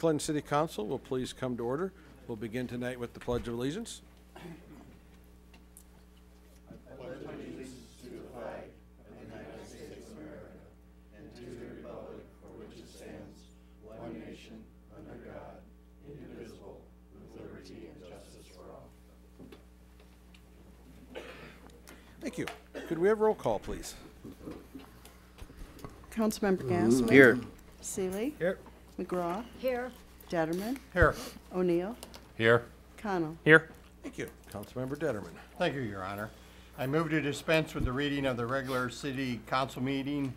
Clinton City Council will please come to order. We'll begin tonight with the Pledge of Allegiance. Thank you. Could we have roll call, please? Councilmember Gassman. Here. Seeley. Here. McGraw. Here. Detterman. Here. O'Neill. Here. Connell. Here. Thank you. Councilmember Detterman. Thank you, Your Honor. I move to dispense with the reading of the regular city council meeting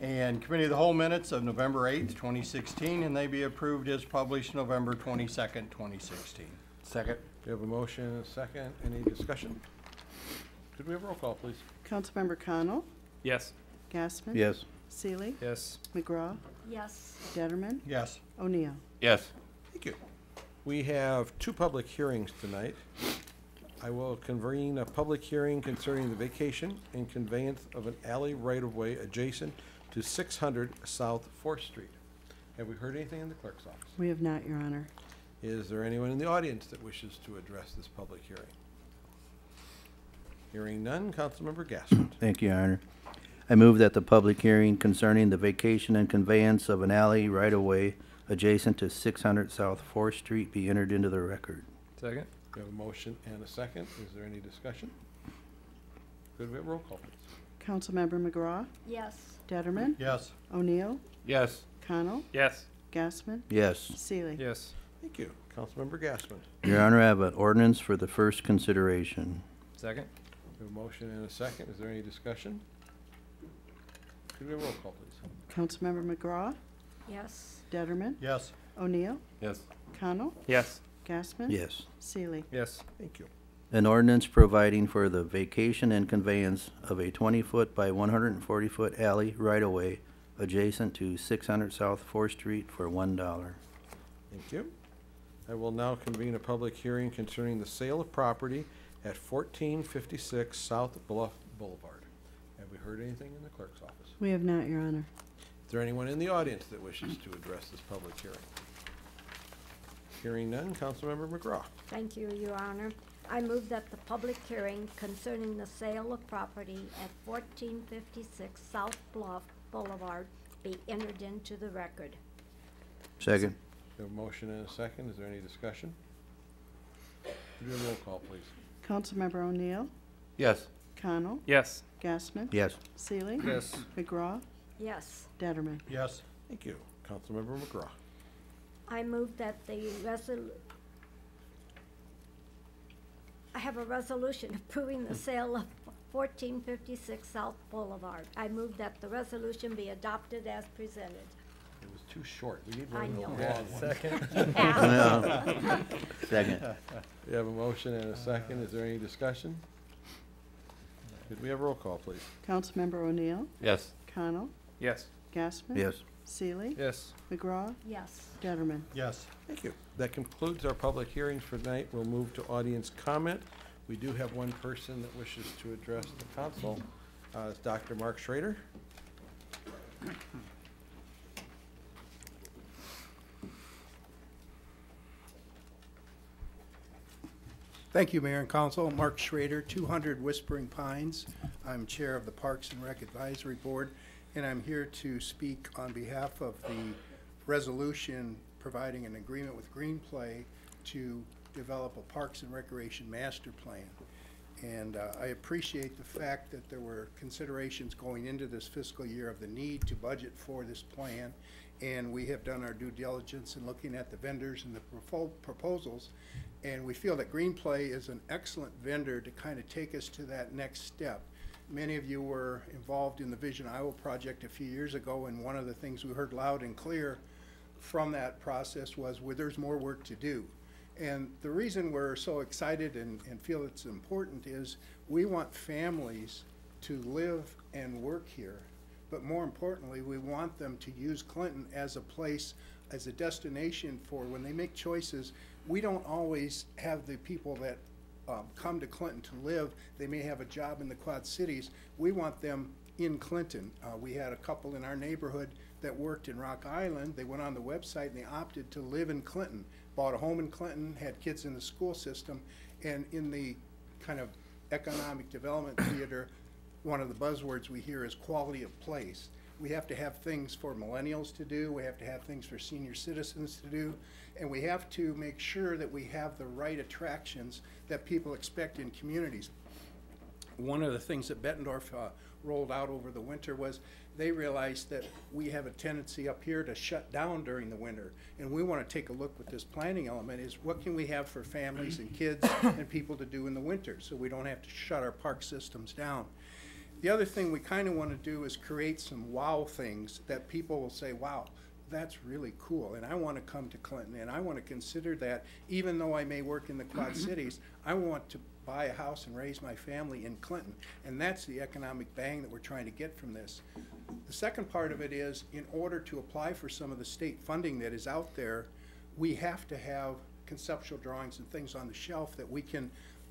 and committee of the whole minutes of November 8th, 2016, and they be approved as published November 22nd, 2016. Second. We have a motion and a second. Any discussion? Could we have a roll call, please? Councilmember Connell. Yes. Gassman. Yes. Seeley. Yes. McGraw. Yes. Detterman. Yes. O'Neill. Yes. Thank you. We have two public hearings tonight. I will convene a public hearing concerning the vacation and conveyance of an alley right-of-way adjacent to 600 South Fourth Street. Have we heard anything in the clerk's office? We have not, Your Honor. Is there anyone in the audience that wishes to address this public hearing? Hearing none, Councilmember Gassman. Thank you, Your Honor. I move that the public hearing concerning the vacation and conveyance of an alley right-of-way adjacent to 600 South Fourth Street be entered into the record. Second. We have a motion and a second. Is there any discussion? Could we have roll call, please? Councilmember McGraw. Yes. Detterman. Yes. O'Neill. Yes. Connell. Yes. Gassman. Yes. Seeley. Yes. Thank you. Councilmember Gassman. Your Honor, I have an ordinance for the first consideration. Second. We have a motion and a second. Is there any discussion? Could we have roll call, please? Councilmember McGraw. Yes. Detterman. Yes. O'Neill. Yes. Connell. Yes. Gassman. Yes. Seeley. Yes. Thank you. An ordinance providing for the vacation and conveyance of a 20-foot by 140-foot alley right-of-way adjacent to 600 South Fourth Street for $1. Thank you. I will now convene a public hearing concerning the sale of property at fourteen fifty-six South Bluff Boulevard. Have we heard anything in the clerk's office? We have not, Your Honor. Is there anyone in the audience that wishes to address this public hearing? Hearing none, Councilmember McGraw. Thank you, Your Honor. I move that the public hearing concerning the sale of property at fourteen fifty-six South Bluff Boulevard be entered into the record. Second. We have a motion and a second. Is there any discussion? Could we have roll call, please? Councilmember O'Neill. Yes. Connell. Yes. Gassman. Yes. Seeley. Yes. McGraw. Yes. Detterman. Yes. Thank you. Councilmember McGraw. I move that the resol, I have a resolution approving the sale of fourteen fifty-six South Boulevard. I move that the resolution be adopted as presented. It was too short. We need I one of the long ones. Second. Yeah. Second. We have a motion and a second. Is there any discussion? Could we have roll call, please? Councilmember O'Neill. Yes. Connell. Yes. Gassman. Yes. Seeley. Yes. McGraw. Yes. Detterman. Yes. Thank you. That concludes our public hearings for tonight. We'll move to audience comment. We do have one person that wishes to address the council. Uh, It's Dr. Mark Schrader. Thank you, Mayor and Council. Mark Schrader, 200 Whispering Pines. I'm Chair of the Parks and Rec Advisory Board, and I'm here to speak on behalf of the resolution providing an agreement with Greenplay to develop a Parks and Recreation Master Plan. And uh, I appreciate the fact that there were considerations going into this fiscal year of the need to budget for this plan. And we have done our due diligence in looking at the vendors and the proposals. And we feel that Greenplay is an excellent vendor to kind of take us to that next step. Many of you were involved in the Vision Iowa project a few years ago, and one of the things we heard loud and clear from that process was where there's more work to do. And the reason we're so excited and, and feel it's important is we want families to live and work here. But more importantly, we want them to use Clinton as a place, as a destination for when they make choices. We don't always have the people that um, come to Clinton to live. They may have a job in the Quad Cities. We want them in Clinton. Uh, we had a couple in our neighborhood that worked in Rock Island, they went on the website and they opted to live in Clinton. Bought a home in Clinton, had kids in the school system, and in the kind of economic development theater, one of the buzzwords we hear is quality of place. We have to have things for millennials to do, we have to have things for senior citizens to do, and we have to make sure that we have the right attractions that people expect in communities. One of the things that Bettendorf uh, rolled out over the winter was they realized that we have a tendency up here to shut down during the winter. And we want to take a look with this planning element is what can we have for families and kids and people to do in the winter so we don't have to shut our park systems down. The other thing we kind of want to do is create some wow things that people will say, wow, that's really cool, and I want to come to Clinton, and I want to consider that, even though I may work in the Quad Cities, I want to buy a house and raise my family in Clinton, and that's the economic bang that we're trying to get from this. The second part of it is, in order to apply for some of the state funding that is out there, we have to have conceptual drawings and things on the shelf that we can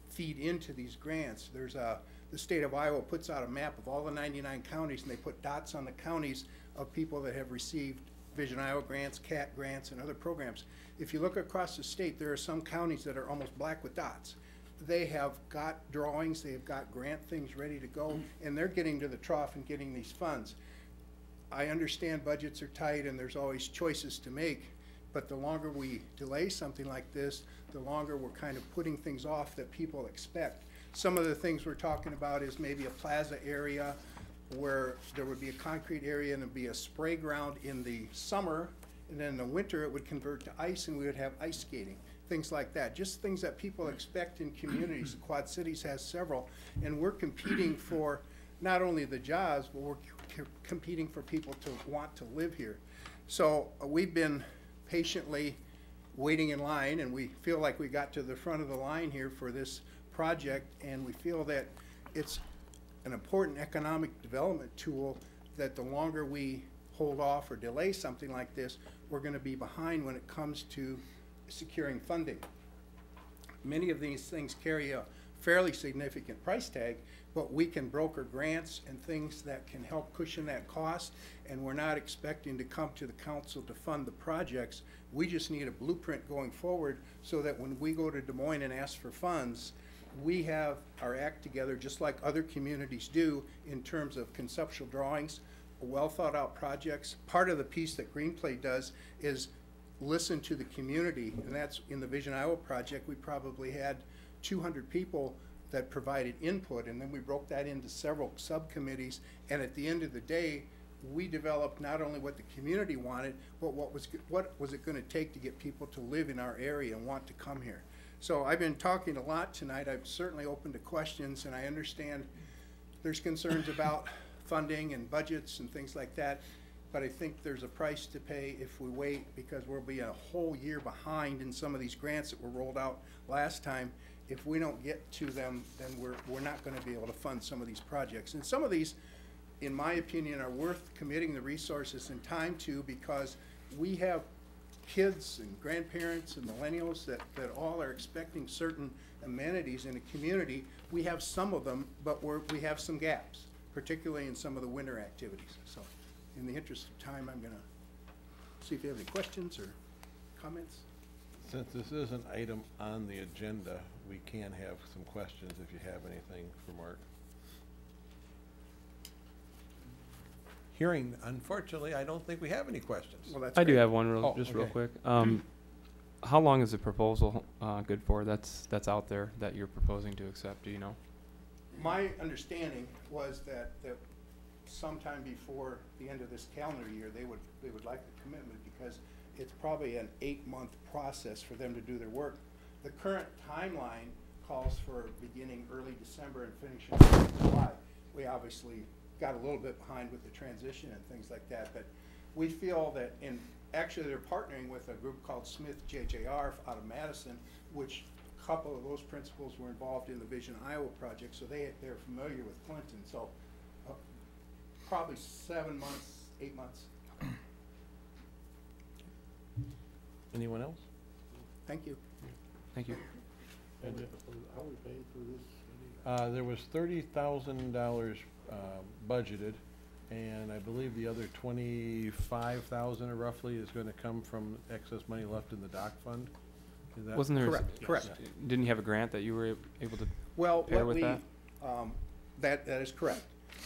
feed into these grants. There's a, the state of Iowa puts out a map of all the ninety-nine counties, and they put dots on the counties of people that have received Vision Iowa grants, CAT grants, and other programs. If you look across the state, there are some counties that are almost black with dots. They have got drawings, they have got grant things ready to go, and they're getting to the trough and getting these funds. I understand budgets are tight and there's always choices to make, but the longer we delay something like this, the longer we're kind of putting things off that people expect. Some of the things we're talking about is maybe a plaza area where there would be a concrete area and there'd be a spray ground in the summer, and then in the winter it would convert to ice and we would have ice skating, things like that. Just things that people expect in communities. The Quad Cities has several, and we're competing for not only the jobs, but we're competing for people to want to live here. So uh, we've been patiently waiting in line, and we feel like we got to the front of the line here for this project, and we feel that it's an important economic development tool that the longer we hold off or delay something like this, we're gonna be behind when it comes to securing funding. Many of these things carry a fairly significant price tag, but we can broker grants and things that can help cushion that cost, and we're not expecting to come to the council to fund the projects. We just need a blueprint going forward so that when we go to Des Moines and ask for funds, we have our act together, just like other communities do, in terms of conceptual drawings, well-thought-out projects. Part of the piece that Greenplay does is listen to the community, and that's in the Vision Iowa project, we probably had two hundred people that provided input, and then we broke that into several subcommittees, and at the end of the day, we developed not only what the community wanted, but what was, what was it gonna take to get people to live in our area and want to come here. So I've been talking a lot tonight, I'm certainly open to questions, and I understand there's concerns about funding and budgets and things like that, but I think there's a price to pay if we wait, because we'll be a whole year behind in some of these grants that were rolled out last time. If we don't get to them, then we're, we're not gonna be able to fund some of these projects. And some of these, in my opinion, are worth committing the resources and time to, because we have kids and grandparents and millennials that, that all are expecting certain amenities in a community. We have some of them, but we're, we have some gaps, particularly in some of the winter activities. So, in the interest of time, I'm gonna see if you have any questions or comments. Since this is an item on the agenda, we can have some questions if you have anything for Mark. Hearing, unfortunately, I don't think we have any questions. Well, that's I do great. have one real, Oh, just real okay. quick. Um, how long is the proposal, uh, good for? That's, that's out there that you're proposing to accept, do you know? My understanding was that, that sometime before the end of this calendar year, they would, they would like the commitment because it's probably an eight-month process for them to do their work. The current timeline calls for beginning early December and finishing in July. We obviously got a little bit behind with the transition and things like that, but we feel that, in, actually they're partnering with a group called Smith JJR out of Madison, which a couple of those principals were involved in the Vision Iowa project, so they, they're familiar with Clinton, so uh, probably seven months, eight months. Anyone else? Thank you. Thank you. How are we paying for this? Uh, there was thirty thousand dollars, uh, budgeted. And I believe the other twenty-five thousand or roughly is gonna come from excess money left in the dock fund? Is that- Wasn't there, s- Correct, correct. didn't you have a grant that you were ab- able to, Well, Pair what with we, that? um, that, that is correct.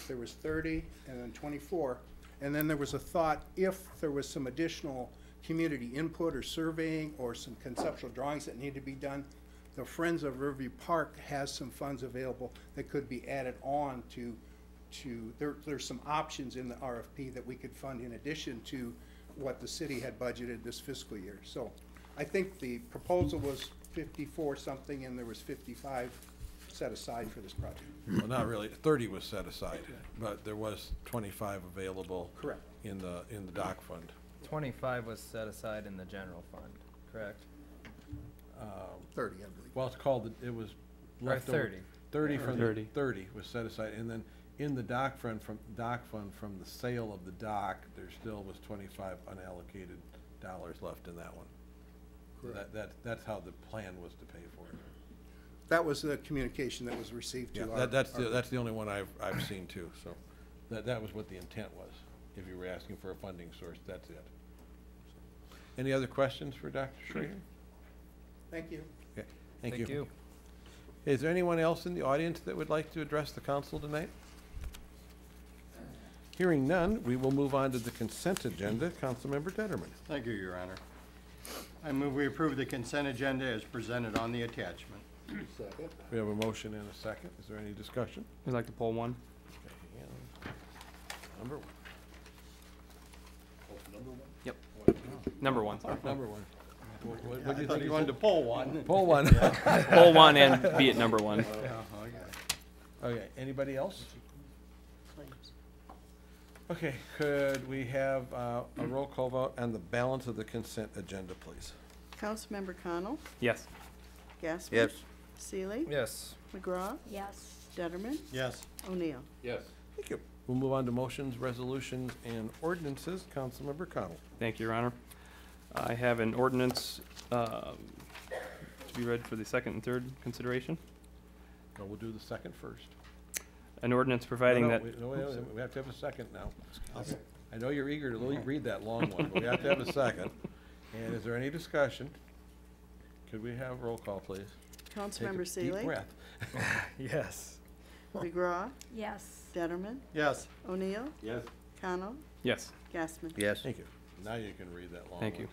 There was thirty and then twenty-four. And then there was a thought, if there was some additional community input or surveying or some conceptual drawings that need to be done, the Friends of Riverview Park has some funds available that could be added on to, to, there, there's some options in the RFP that we could fund in addition to what the city had budgeted this fiscal year. So I think the proposal was fifty-four something and there was fifty-five set aside for this project. Well, not really, thirty was set aside, but there was twenty-five available Correct. in the, in the dock fund. Twenty-five was set aside in the general fund, correct? Um, Thirty, I believe. Well, it's called, it was Or left over. thirty? Thirty from 30. thirty was set aside, and then in the dock fund, from, dock fund, from the sale of the dock, there still was twenty-five unallocated dollars left in that one. So That, that, that's how the plan was to pay for it. That was the communication that was received Yeah, to our. that, that's, the our- that's the only one I've, I've seen too, so, that, that was what the intent was. If you were asking for a funding source, that's it. Any other questions for Dr. Schrader? Thank you. Okay, thank you. Is there anyone else in the audience that would like to address the council tonight? Hearing none, we will move on to the consent agenda. Councilmember Detterman. Thank you, Your Honor. I move we approve the consent agenda as presented on the attachment. Second. We have a motion and a second. Is there any discussion? would like to pull one? Okay, and Number one. Oh, yep. Number one, sorry. Number one. What- what- what do you thought think you is wanted to pull one. Pull one. Pull one and be at number one. Yeah, okay. Okay, anybody else? Okay, could we have uh, a roll call vote on the balance of the consent agenda, please? Councilmember Connell, Yes. Gassman. Yes. Seeley, Yes. McGraw, Yes. Detterman, Yes, O'Neill. Yes. Thank you. We'll move on to motions, resolutions, and ordinances. Councilmember Connell. Thank you, Your Honor. I have an ordinance um, to be read for the second and third consideration. No, we'll do the second first. An ordinance providing No, no, that, we- no, wait, wait, We have to have a second now. I know you're eager to le- read that long one, but we have to have a second. And is there any discussion? Could we have roll call, please? Take a Councilmember deep Seeley, breath. Yes. McGraw, Yes. Detterman, yes, O'Neill, Yes. Connell, yes. Gassman. Yes. Thank you. Now you can read that long one. Thank you.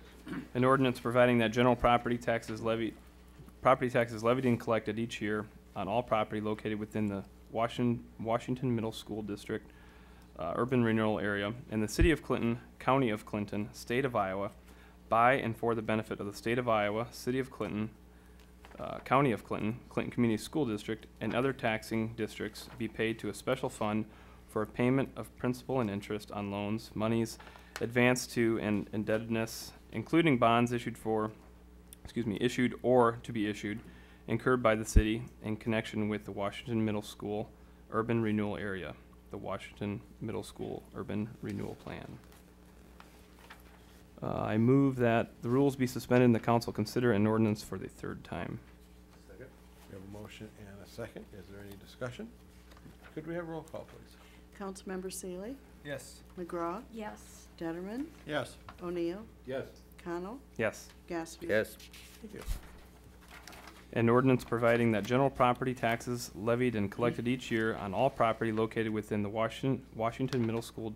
An ordinance providing that general property taxes levied, property taxes levied and collected each year on all property located within the Washington, Washington Middle School District, uh, urban renewal area, in the city of Clinton, county of Clinton, state of Iowa, by and for the benefit of the state of Iowa, city of Clinton, uh, county of Clinton, Clinton Community School District, and other taxing districts be paid to a special fund for a payment of principal and interest on loans, monies advanced to and indebtedness, including bonds issued for, excuse me, issued or to be issued, incurred by the city in connection with the Washington Middle School Urban Renewal Area, the Washington Middle School Urban Renewal Plan. Uh, I move that the rules be suspended and the council consider an ordinance for the third time. Second. We have a motion and a second. Is there any discussion? Could we have a roll call, please? Councilmember Seeley, Yes. McGraw, Yes. Detterman, yes, O'Neill, Yes. Connell, Yes. Gassman. Yes. Thank you. An ordinance providing that general property taxes levied and collected each year on all property located within the Washington, Washington Middle School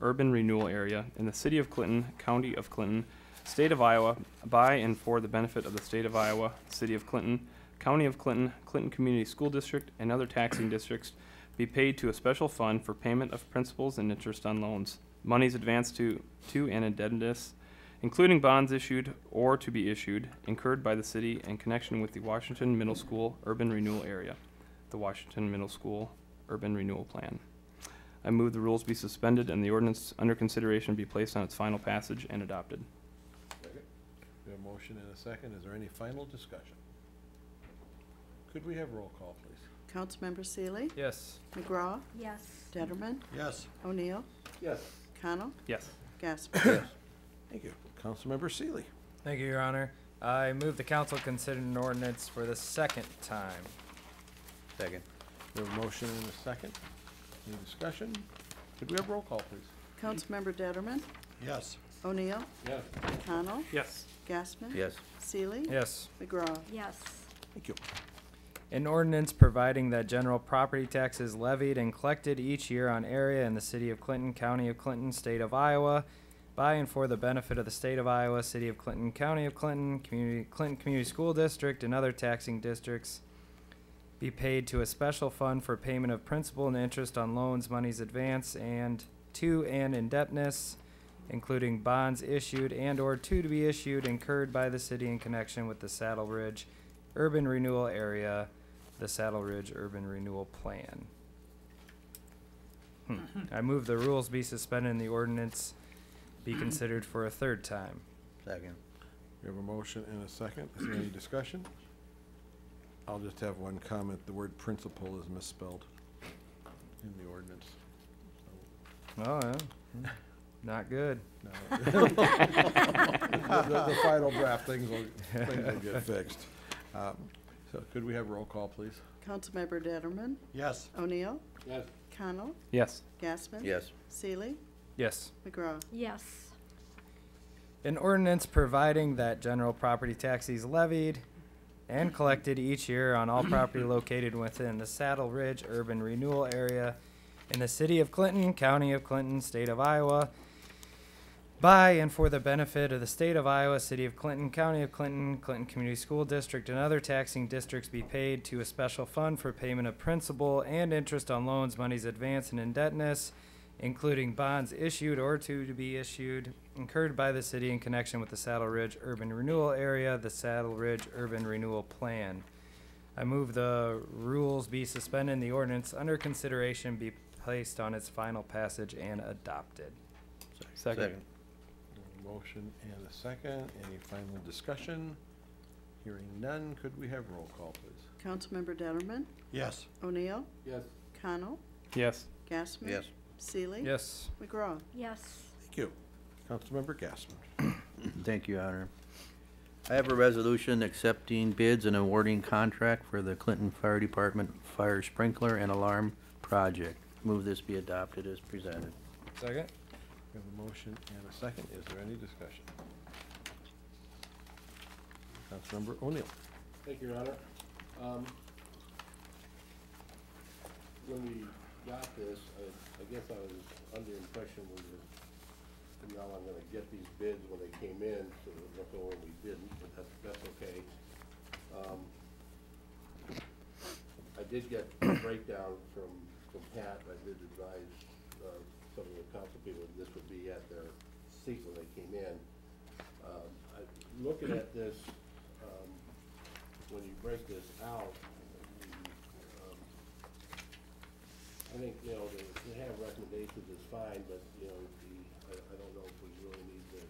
urban renewal area in the city of Clinton, county of Clinton, state of Iowa, by and for the benefit of the state of Iowa, city of Clinton, county of Clinton, Clinton Community School District, and other taxing districts be paid to a special fund for payment of principals and interest on loans, monies advanced to, to and indebtedness, including bonds issued or to be issued, incurred by the city in connection with the Washington Middle School Urban Renewal Area, the Washington Middle School Urban Renewal Plan. I move the rules be suspended and the ordinance under consideration be placed on its final passage and adopted. We have a motion and a second. Is there any final discussion? Could we have roll call, please? Councilmember Seeley, Yes. McGraw, Yes. Detterman, yes, O'Neill, Yes. Connell, Yes. Gassman? Yes. Thank you. Councilmember Seeley. Thank you, Your Honor. I move the council consider an ordinance for the second time. Second. We have a motion and a second. Any discussion? Could we have roll call, please? Councilmember Detterman, Yes. O'Neill, Yes. Connell, Yes. Gassman. Yes. Seeley. Yes. McGraw. yes, Thank you. An ordinance providing that general property tax is levied and collected each year on area in the city of Clinton, county of Clinton, state of Iowa, by and for the benefit of the state of Iowa, city of Clinton, county of Clinton, community, Clinton Community School District, and other taxing districts, be paid to a special fund for payment of principal and interest on loans, monies advanced, and to and indebtedness, including bonds issued and or to to be issued incurred by the city in connection with the Saddle Ridge Urban Renewal Area, the Saddle Ridge Urban Renewal Plan. Hmm. I move the rules be suspended and the ordinance be considered for a third time. Second. We have a motion and a second. Is there any discussion? I'll just have one comment. The word principal is misspelled in the ordinance. Oh, yeah. Not good. No. The, the- the final draft, things will, things will get fixed. Um, So could we have roll call, please? Councilmember Detterman, Yes. O'Neill, Yes. Connell, Yes. Gassman. Yes. Seeley. Yes. McGraw. yes, An ordinance providing that general property tax is levied and collected each year on all property located within the Saddle Ridge Urban Renewal Area in the city of Clinton, county of Clinton, state of Iowa, by and for the benefit of the state of Iowa, city of Clinton, county of Clinton, Clinton Community School District, and other taxing districts be paid to a special fund for payment of principal and interest on loans, monies advanced, and indebtedness, including bonds issued or to to be issued, incurred by the city in connection with the Saddle Ridge Urban Renewal Area, the Saddle Ridge Urban Renewal Plan. I move the rules be suspended and the ordinance under consideration be placed on its final passage and adopted. Second. Motion and a second. Any final discussion? Hearing none, could we have roll call, please? Councilmember Detterman, Yes. O'Neill, Yes. Connell, Yes. Gassman. Yes. Seeley. Yes. McGraw. yes, Thank you. Councilmember Gassman. Thank you, Honor. I have a resolution accepting bids and awarding contract for the Clinton Fire Department Fire Sprinkler and Alarm Project. Move this be adopted as presented. Second? We have a motion and a second. Is there any discussion? Councilmember O'Neill. Thank you, Your Honor. Um, When we got this, I, I guess I was under the impression we were, know, I'm gonna get these bids when they came in, so looked over we didn't, but that's, that's okay. Um, I did get a breakdown from, from Pat, I did advise, uh, some of the council people, that this would be at their seat when they came in. Um, I, looking at this, um, when you break this out, the, um, I think, you know, to, to have recommendations is fine, but, you know, the, I, I don't know if we really need to,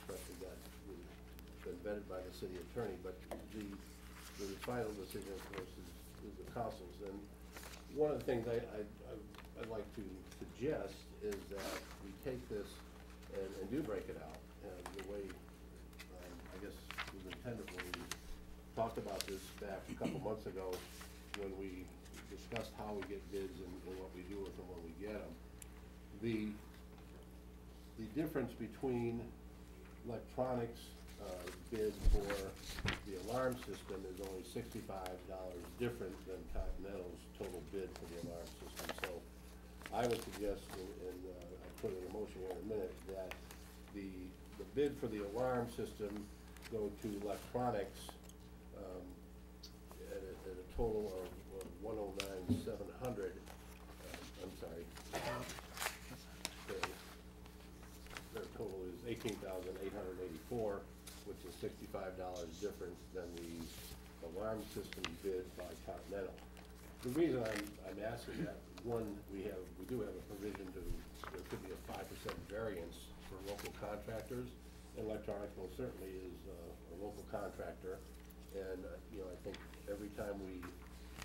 especially that we've been vetted by the city attorney, but the, the final decision, of course, is, is the council's. And one of the things I, I, I- I'd like to suggest is that we take this and, and do break it out, and the way, um, I guess was intended when we talked about this back a couple months ago, when we discussed how we get bids and, and what we do with them when we get them. The, the difference between electronics, uh, bid for the alarm system is only sixty-five dollars different than Continental's total bid for the alarm system. So I would suggest, and, and, uh, I'll put in a motion here in a minute, that the, the bid for the alarm system go to electronics, um, at a, at a total of one oh nine seven hundred, uh, I'm sorry. Their total is eighteen thousand eight hundred eighty-four, which is sixty-five dollars different than the alarm system bid by Continental. The reason I'm, I'm asking that, one, we have, we do have a provision to, there could be a five percent variance for local contractors. and Electronics most certainly is uh, a local contractor, and, uh, you know, I think every time we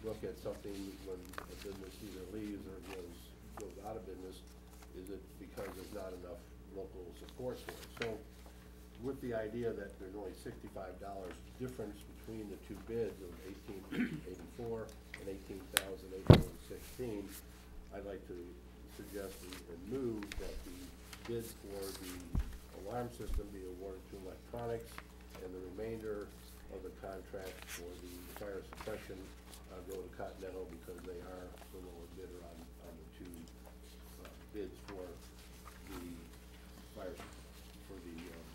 look at something when a business either leaves or goes, goes out of business, is it because there's not enough local support for it? So, with the idea that there's only sixty-five dollars difference between the two bids of eighteen eighty-four and eighteen thousand eight hundred and sixteen, I'd like to suggest and- move that the bid for the alarm system be awarded to electronics and the remainder of the contract for the fire suppression, uh, go to Continental because they are the lower bidder on, on the two, uh, bids for the fire, for the, um,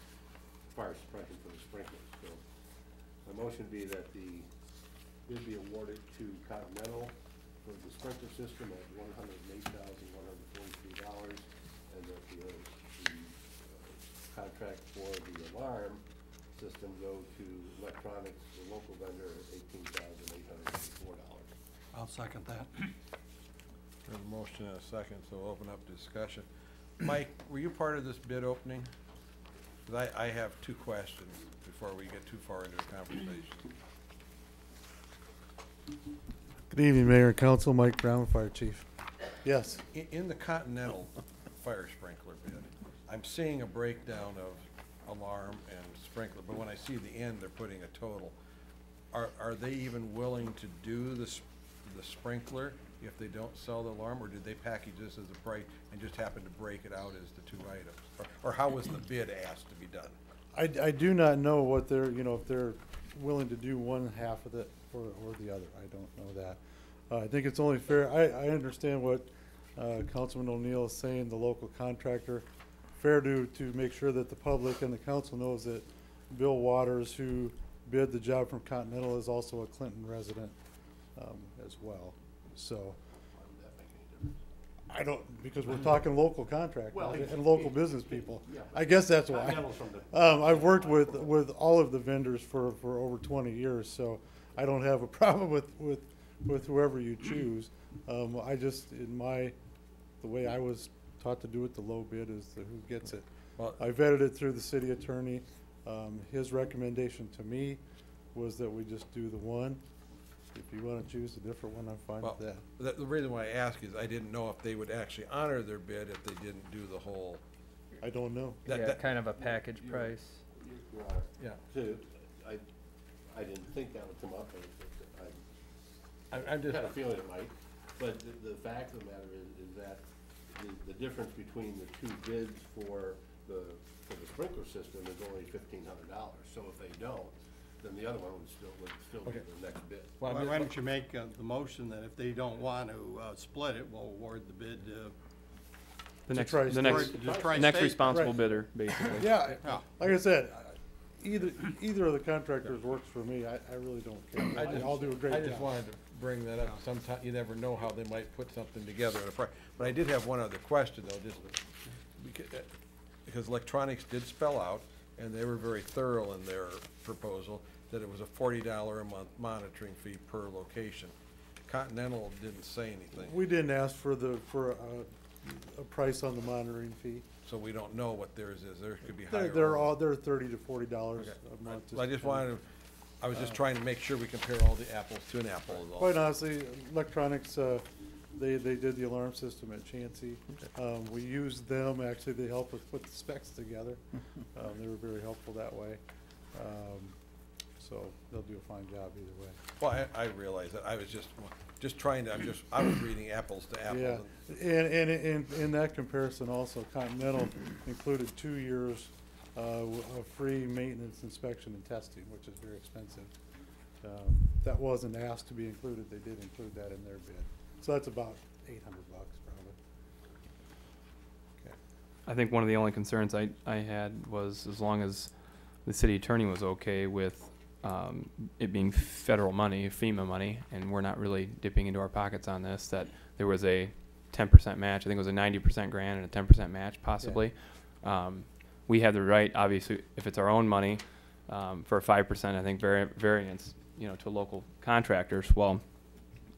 fire suppression for the sprinklers. So, my motion be that the bid be awarded to Continental for the sprinkler system at one hundred and eight thousand, one hundred and forty-three dollars, and that the, uh, the, uh, contract for the alarm system go to electronics, the local vendor, at eighteen thousand, eight hundred and eighty-four dollars. I'll second that. There's a motion and a second, so we'll open up discussion. Mike, were you part of this bid opening? 'Cause I, I have two questions before we get too far into the conversation. Good evening, Mayor and Council. Mike Brown, Fire Chief. Yes, In, in the Continental fire sprinkler bid, I'm seeing a breakdown of alarm and sprinkler, but when I see the end, they're putting a total. Are, are they even willing to do the, the sprinkler if they don't sell the alarm, or did they package this as a price and just happen to break it out as the two items? Or, or how was the bid asked to be done? I, I do not know what they're, you know, if they're willing to do one half of it or, or the other. I don't know that. Uh, I think it's only fair, I, I understand what, uh, Councilman O'Neill is saying, the local contractor. Fair to, to make sure that the public and the council knows that Bill Waters, who bid the job from Continental, is also a Clinton resident, um, as well. So, Why would that make any difference? I don't, because we're talking local contractors Well, and it's- local business people. Yeah. I guess that's why. Continental's from the- Um, I've worked with, with all of the vendors for, for over twenty years, so I don't have a problem with, with, with whoever you choose. Um, I just, in my, the way I was taught to do it, the low bid is the who gets it. Well- I vetted it through the city attorney. Um, his recommendation to me was that we just do the one. If you wanna choose a different one, I'm fine Well, with that. the, the reason why I ask is I didn't know if they would actually honor their bid if they didn't do the whole, I don't know. that- Yeah, that- kind of a package price. Your Honor, yeah. to, I, I didn't think that would come up, but I, I, I'm just, Kind of feeling it might, but the, the fact of the matter is, is that the, the difference between the two bids for the sprinkler system is only fifteen hundred dollars. So if they don't, then the other one would still, would still be Okay. the next bid. well, Why why don't you make uh, the motion that if they don't want to uh, split it, we'll award the bid uh, The next, try the state. next, to Tri-State? next responsible Right. bidder, basically. Yeah, Yeah. like I said, either, either of the contractors works for me. I, I really don't care. I just, I'll do a great I job. just wanted to bring that up. Sometime, you never know how they might put something together at a price. But I did have one other question though, just because, because electronics did spell out, and they were very thorough in their proposal, that it was a forty dollar a month monitoring fee per location. Continental didn't say anything, We didn't ask for the, for a, a price on the monitoring fee. so we don't know what theirs is. Theirs could be They're, higher. they're or all, they're thirty to forty dollars Okay. a month. Well, I just wanted to, I was just Uh, trying to make sure we compare all the apples to an apple is all. Quite honestly, electronics, uh, they, they did the alarm system at Chansey. Um, we used them, actually, they helped us put the specs together. Um, they were very helpful that way. Um, so they'll do a fine job either way. Well, I, I realize that. I was just, just trying to, I'm just, I was reading apples to apples. Yeah, and- and, and, in in that comparison also, Continental included two years, uh, w- of free maintenance, inspection, and testing, which is very expensive. Um, that wasn't asked to be included, they did include that in their bid, so that's about eight hundred bucks probably. Okay. I think one of the only concerns I, I had was as long as the city attorney was okay with, um, it being federal money, FEMA money, and we're not really dipping into our pockets on this, that there was a ten percent match, I think it was a ninety percent grant and a ten percent match possibly. Um, we have the right, obviously, if it's our own money, um, for a five percent, I think, vari- variance, you know, to local contractors, well,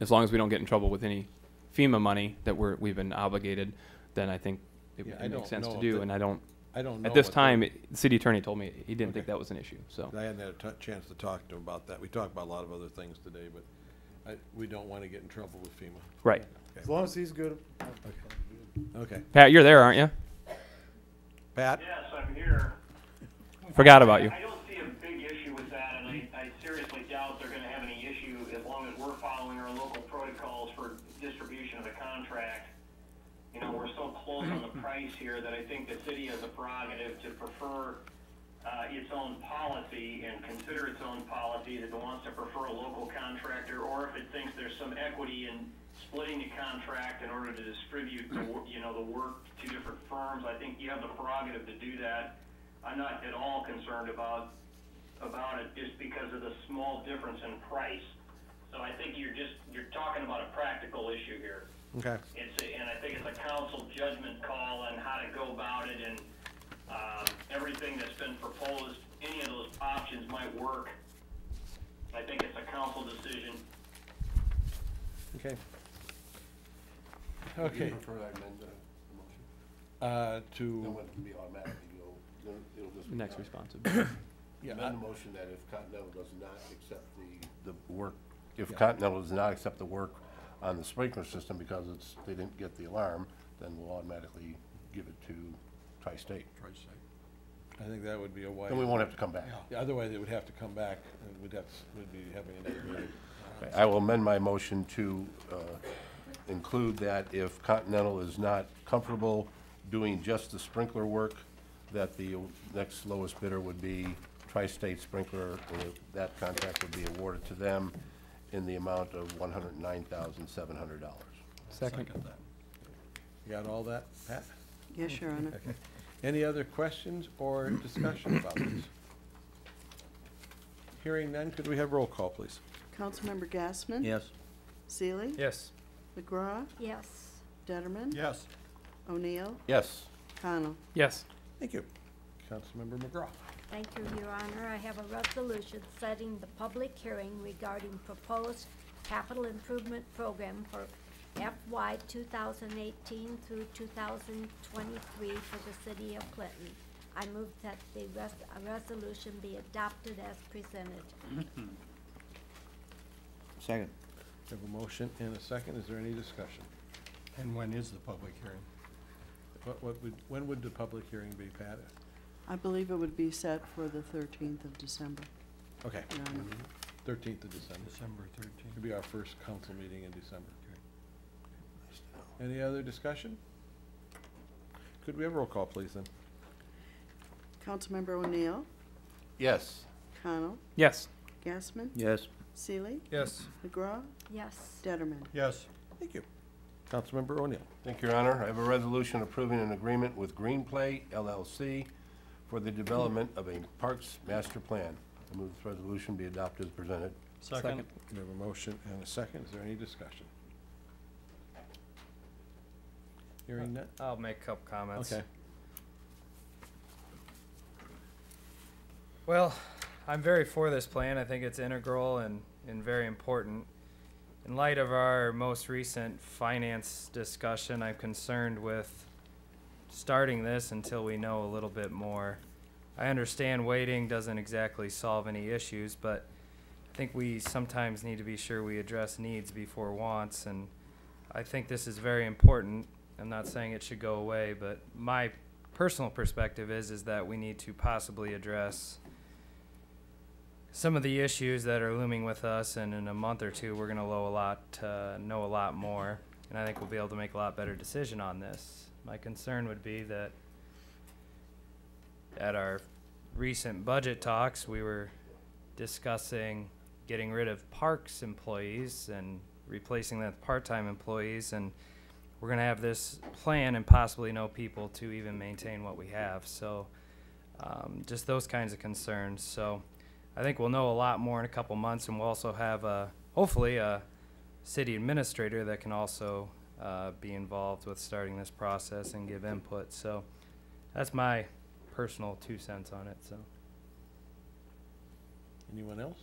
as long as we don't get in trouble with any FEMA money that we're, we've been obligated, then I think it Yeah, would I make don't sense know to if do, the- and I don't, I don't know. at this what time, they- it- the city attorney told me he didn't think Okay. that was an issue, so. I hadn't had a t- chance to talk to him about that. We talked about a lot of other things today, but I, we don't want to get in trouble with FEMA. Right. As long as he's good. Okay. Pat, you're there, aren't you? Pat? Yes, I'm here. Forgot about you. I don't see a big issue with that, and I, I seriously doubt they're gonna have any issue as long as we're following our local protocols for distribution of the contract. you know, we're so close on the price here that I think the city has a prerogative to prefer, uh, its own policy and consider its own policy if it wants to prefer a local contractor, or if it thinks there's some equity in splitting the contract in order to distribute the, you know, the work to different firms. I think you have the prerogative to do that. I'm not at all concerned about, about it just because of the small difference in price. So I think you're just, you're talking about a practical issue here. Okay. It's, a- and I think it's a council judgment call on how to go about it, and, um, everything that's been proposed, any of those options might work. I think it's a council decision. Okay. Would you Okay, prefer I amend the the motion? uh, Then to, what can be automatically go, then it'll just. be Next done. response. yeah, Amend the motion that if Continental does not accept the, the work, if Yeah. Continental does not accept the work on the sprinkler system because it's, they didn't get the alarm, then we'll automatically give it to Tri-State. Tri-State. I think that would be a wise. Then we won't have to come back. Yeah, Otherwise, it would have to come back, and we'd have, we'd be having another meeting. I will amend my motion to uh, include that if Continental is not comfortable doing just the sprinkler work, that the next lowest bidder would be Tri-State Sprinkler, and that contract would be awarded to them in the amount of one hundred nine thousand seven hundred dollars. Second. You got all that, Pat? Yes, Your Honor. Okay. Any other questions or discussion about this? Hearing none, could we have roll call, please? Councilmember Gassman? Yes. Seeley? Yes. McGraw? Yes. Detterman? Yes. O'Neill? Yes. Connell? Yes. Thank you. Councilmember McGraw. Thank you, Your Honor. I have a resolution setting the public hearing regarding proposed capital improvement program for FY 2018 through 2023 for the city of Clinton. I move that the res- resolution be adopted as presented. Second. We have a motion and a second. Is there any discussion? And when is the public hearing? What, what would, when would the public hearing be, Pat? I believe it would be set for the thirteenth of December, Okay, Your Honor. thirteenth of December. December thirteenth. It'll be our first council meeting in December. Any other discussion? Could we have roll call, please, then? Councilmember O'Neill? Yes. Connell? Yes. Gassman? Yes. Seeley? Yes. McGraw? Yes. Detterman? Yes. Thank you. Councilmember O'Neill. Thank you, Your Honor. I have a resolution approving an agreement with Green Play LLC for the development of a Parks Master Plan. I move this resolution be adopted as presented. Second. We have a motion and a second. Is there any discussion? Hearing none? I'll make a couple comments. Okay. Well, I'm very for this plan. I think it's integral and, and very important. In light of our most recent finance discussion, I'm concerned with starting this until we know a little bit more. I understand waiting doesn't exactly solve any issues, but I think we sometimes need to be sure we address needs before wants, and I think this is very important. I'm not saying it should go away, but my personal perspective is is that we need to possibly address some of the issues that are looming with us, and in a month or two, we're going to know a lot, uh, know a lot more, and I think we'll be able to make a lot better decision on this. My concern would be that at our recent budget talks, we were discussing getting rid of parks employees and replacing them with part-time employees, and we're going to have this plan and possibly no people to even maintain what we have. So, um, just those kinds of concerns. So, I think we'll know a lot more in a couple months, and we'll also have a hopefully a city administrator that can also uh, be involved with starting this process and give input. So, that's my personal two cents on it. So, Anyone else?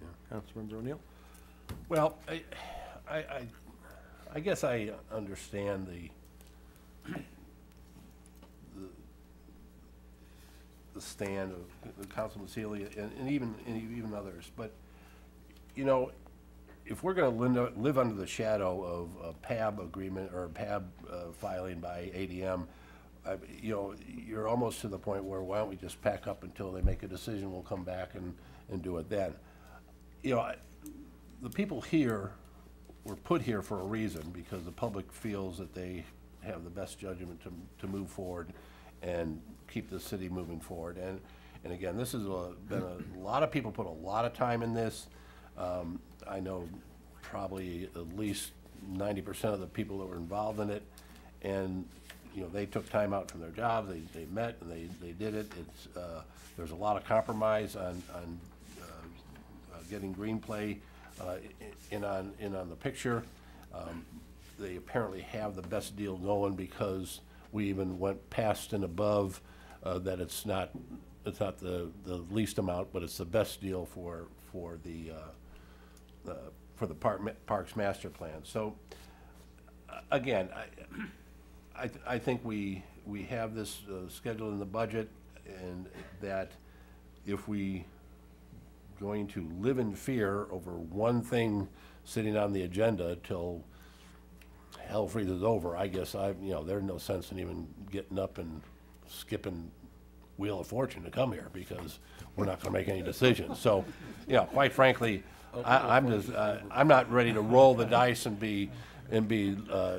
Yeah. Councilmember O'Neill? Well, I, I, I, I guess I understand the, the, the stand of Councilman Seeley and, and even, and even others, but, you know, if we're gonna live, live under the shadow of a PAB agreement or PAB uh, filing by ADM, I, you know, you're almost to the point where why don't we just pack up until they make a decision, we'll come back and, and do it then. You know, I- the people here were put here for a reason, because the public feels that they have the best judgment to, to move forward and keep the city moving forward. And, and again, this has been, a lot of people put a lot of time in this. Um, I know probably at least ninety percent of the people that were involved in it. And, you know, they took time out from their jobs, they, they met and they, they did it. It's, uh, there's a lot of compromise on, on, uh, uh, getting GreenPlay, uh, in on, in on the picture. Um, They apparently have the best deal going because we even went past and above, uh, that it's not, it's not the, the least amount, but it's the best deal for, for the, uh, uh, for the Park, Parks Master Plan. So, uh, again, I, I, I think we, we have this uh, scheduled in the budget, and that if we going to live in fear over one thing sitting on the agenda till hell freezes over, I guess I, you know, there's no sense in even getting up and skipping Wheel of Fortune to come here, because we're not gonna make any decisions. So, you know, quite frankly, I, I'm just, uh, I'm not ready to roll the dice and be, and be, uh,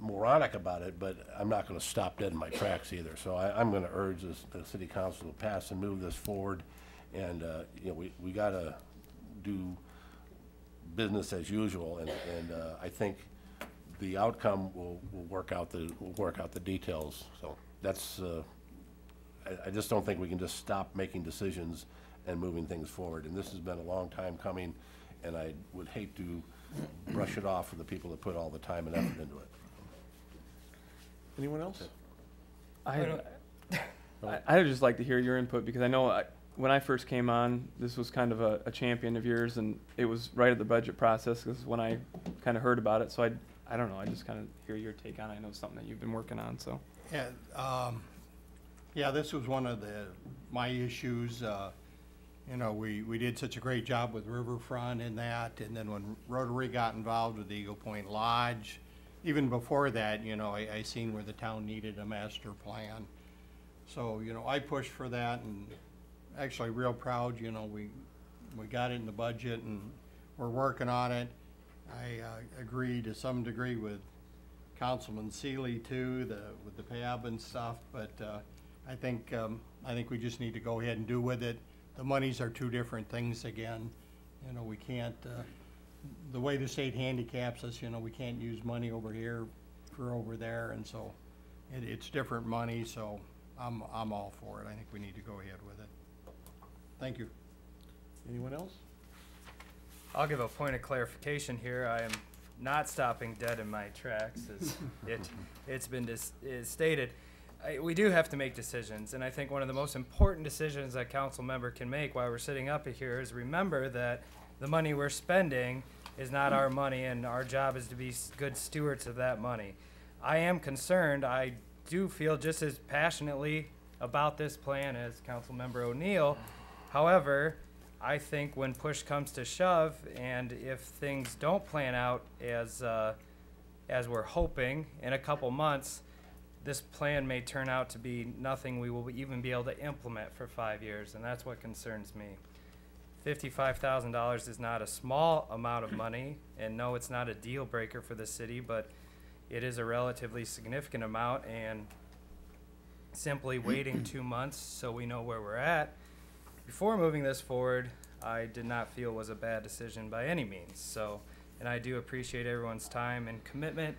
moronic about it, but I'm not gonna stop dead in my tracks either. So I, I'm gonna urge this, the city council to pass and move this forward. And, uh, you know, we, we gotta do business as usual, and, and, uh, I think the outcome will, will work out the, will work out the details. So that's, uh, I, I just don't think we can just stop making decisions and moving things forward. And this has been a long time coming, and I would hate to brush it off for the people that put all the time and effort into it. Anyone else? I, I, I would just like to hear your input because I know I, when I first came on, this was kind of a, a champion of yours, and it was right at the budget process. Because when I kind of heard about it, so I, I don't know. I just kind of hear your take on. it. I know it's something that you've been working on. So Yeah, um, yeah, this was one of the, my issues, uh, you know, we, we did such a great job with Riverfront and that, and then when Rotary got involved with Eagle Point Lodge, even before that, you know, I, I seen where the town needed a master plan. So, you know, I pushed for that and actually real proud, you know, we, we got it in the budget and we're working on it. I, uh, agree to some degree with Councilman Seeley too, the, with the PAB and stuff, but, uh, I think, um, I think we just need to go ahead and do with it. The monies are two different things again, you know, we can't, uh, the way the state handicaps us, you know, we can't use money over here for over there, and so it, it's different money, so I'm, I'm all for it. I think we need to go ahead with it. Thank you. Anyone else? I'll give a point of clarification here. I am not stopping dead in my tracks, as it, it's been dis- is stated. I, we do have to make decisions, and I think one of the most important decisions that council member can make while we're sitting up here is remember that the money we're spending is not our money, and our job is to be good stewards of that money. I am concerned. I do feel just as passionately about this plan as council member O'Neill. However, I think when push comes to shove, and if things don't plan out as uh, as we're hoping in a couple months, this plan may turn out to be nothing we will even be able to implement for five years, and that's what concerns me. Fifty-five thousand dollars is not a small amount of money, and no, it's not a deal breaker for the city, but it is a relatively significant amount, and simply waiting two months so we know where we're at before moving this forward, I did not feel was a bad decision by any means. So, and I do appreciate everyone's time and commitment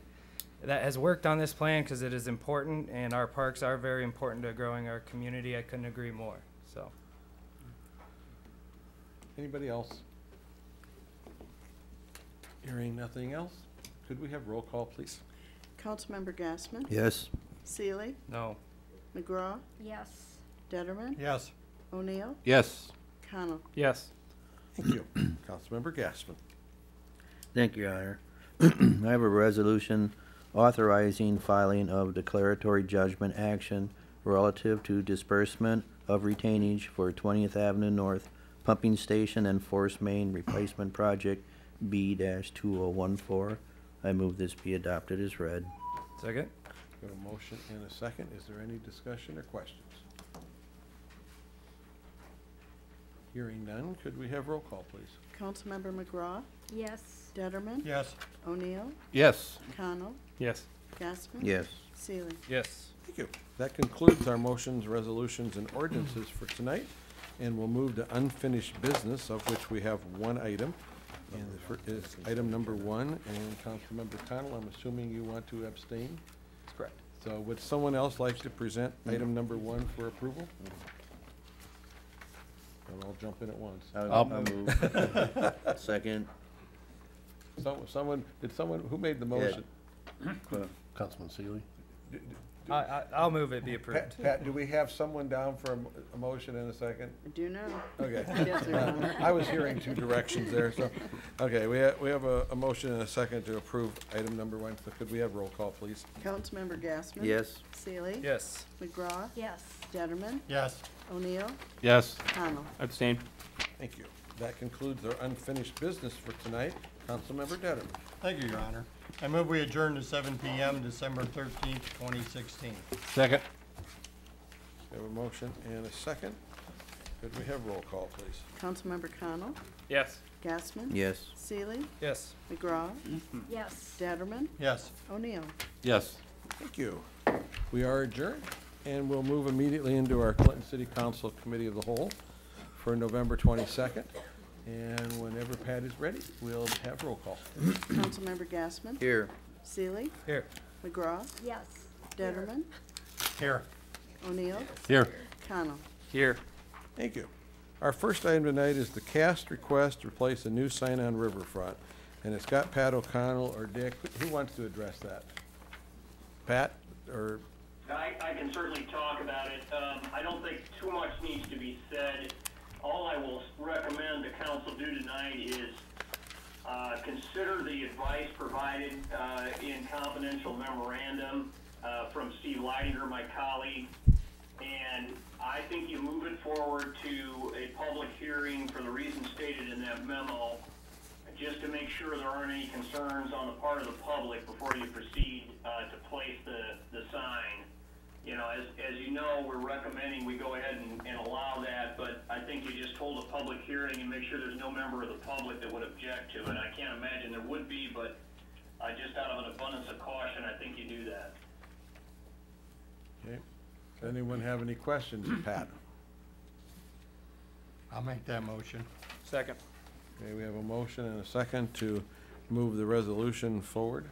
that has worked on this plan because it is important, and our parks are very important to growing our community. I couldn't agree more. So. Anybody else? Hearing nothing else, could we have roll call, please? Councilmember Gassman? Yes. Seeley? No. McGraw? Yes. Detterman? Yes. O'Neill? Yes. Connell? yes, Thank you. Councilmember Gassman. Thank you, Your Honor. I have a resolution authorizing filing of declaratory judgment action relative to disbursement of retainage for 20th Avenue North Pumping Station and Force Main Replacement Project B-2014. I move this be adopted as read. Second. Got a motion and a second. Is there any discussion or questions? Hearing none, could we have roll call, please? Councilmember McGraw, Yes. Detterman, Yes. O'Neill, Yes. Connell, Yes. Gassman. Yes. Seeley. Yes. Thank you. That concludes our motions, resolutions, and ordinances for tonight, and we'll move to unfinished business, of which we have one item. And the fir- is item number one, and Councilmember Connell, I'm assuming you want to abstain? That's correct. So would someone else like to present item number one for approval? And I'll jump in at once. I'll I'll I'll move. Second. So, someone, did someone, who made the motion? Councilman Seeley? I, I, I'll move it be approved. Pat, Pat, do we have someone down for a, a motion in a second? I do now. Okay. Yes, Your Honor. I was hearing two directions there, so, okay, we have, we have a, a motion and a second to approve item number one, so could we have roll call, please? Councilmember Gassman. Yes. Seeley. Yes. McGraw, Yes. Detterman, Yes. O'Neill, Yes. Connell. Abstain. Thank you. That concludes our unfinished business for tonight. Councilmember Detterman. Thank you, Your Honor. I move we adjourn to seven PM, December thirteenth, twenty sixteen. Second? We have a motion and a second. Could we have roll call, please? Councilmember Connell, Yes. Gassman. Yes. Seeley, Yes. McGraw, mm-hmm. Yes. Detterman, Yes. O'Neill. Yes. Thank you. We are adjourned, and we'll move immediately into our Clinton City Council Committee of the Whole for November twenty-second. And whenever Pat is ready, we'll have roll call. Councilmember Gassman. Here. Seeley, Here. McGraw, Yes. Detterman, Here. O'Neill, Here. Connell. Here. Thank you. Our first item tonight is the cast request to replace a new sign on Riverfront. And it's got Pat O'Connell or Dick. Who wants to address that? Pat, or, I, I can certainly talk about it. Um, I don't think too much needs to be said. All I will recommend the council do tonight is, uh, consider the advice provided, uh, in confidential memorandum, uh, from Steve Leidinger, my colleague. And I think you move it forward to a public hearing for the reasons stated in that memo, just to make sure there aren't any concerns on the part of the public before you proceed, uh, to place the, the sign. You know, as, as you know, we're recommending we go ahead and, and allow that, but I think you just hold a public hearing and make sure there's no member of the public that would object to it. I can't imagine there would be, but, uh, just out of an abundance of caution, I think you do that. okay, does anyone have any questions, Pat? I'll make that motion. Second. Okay, we have a motion and a second to move the resolution forward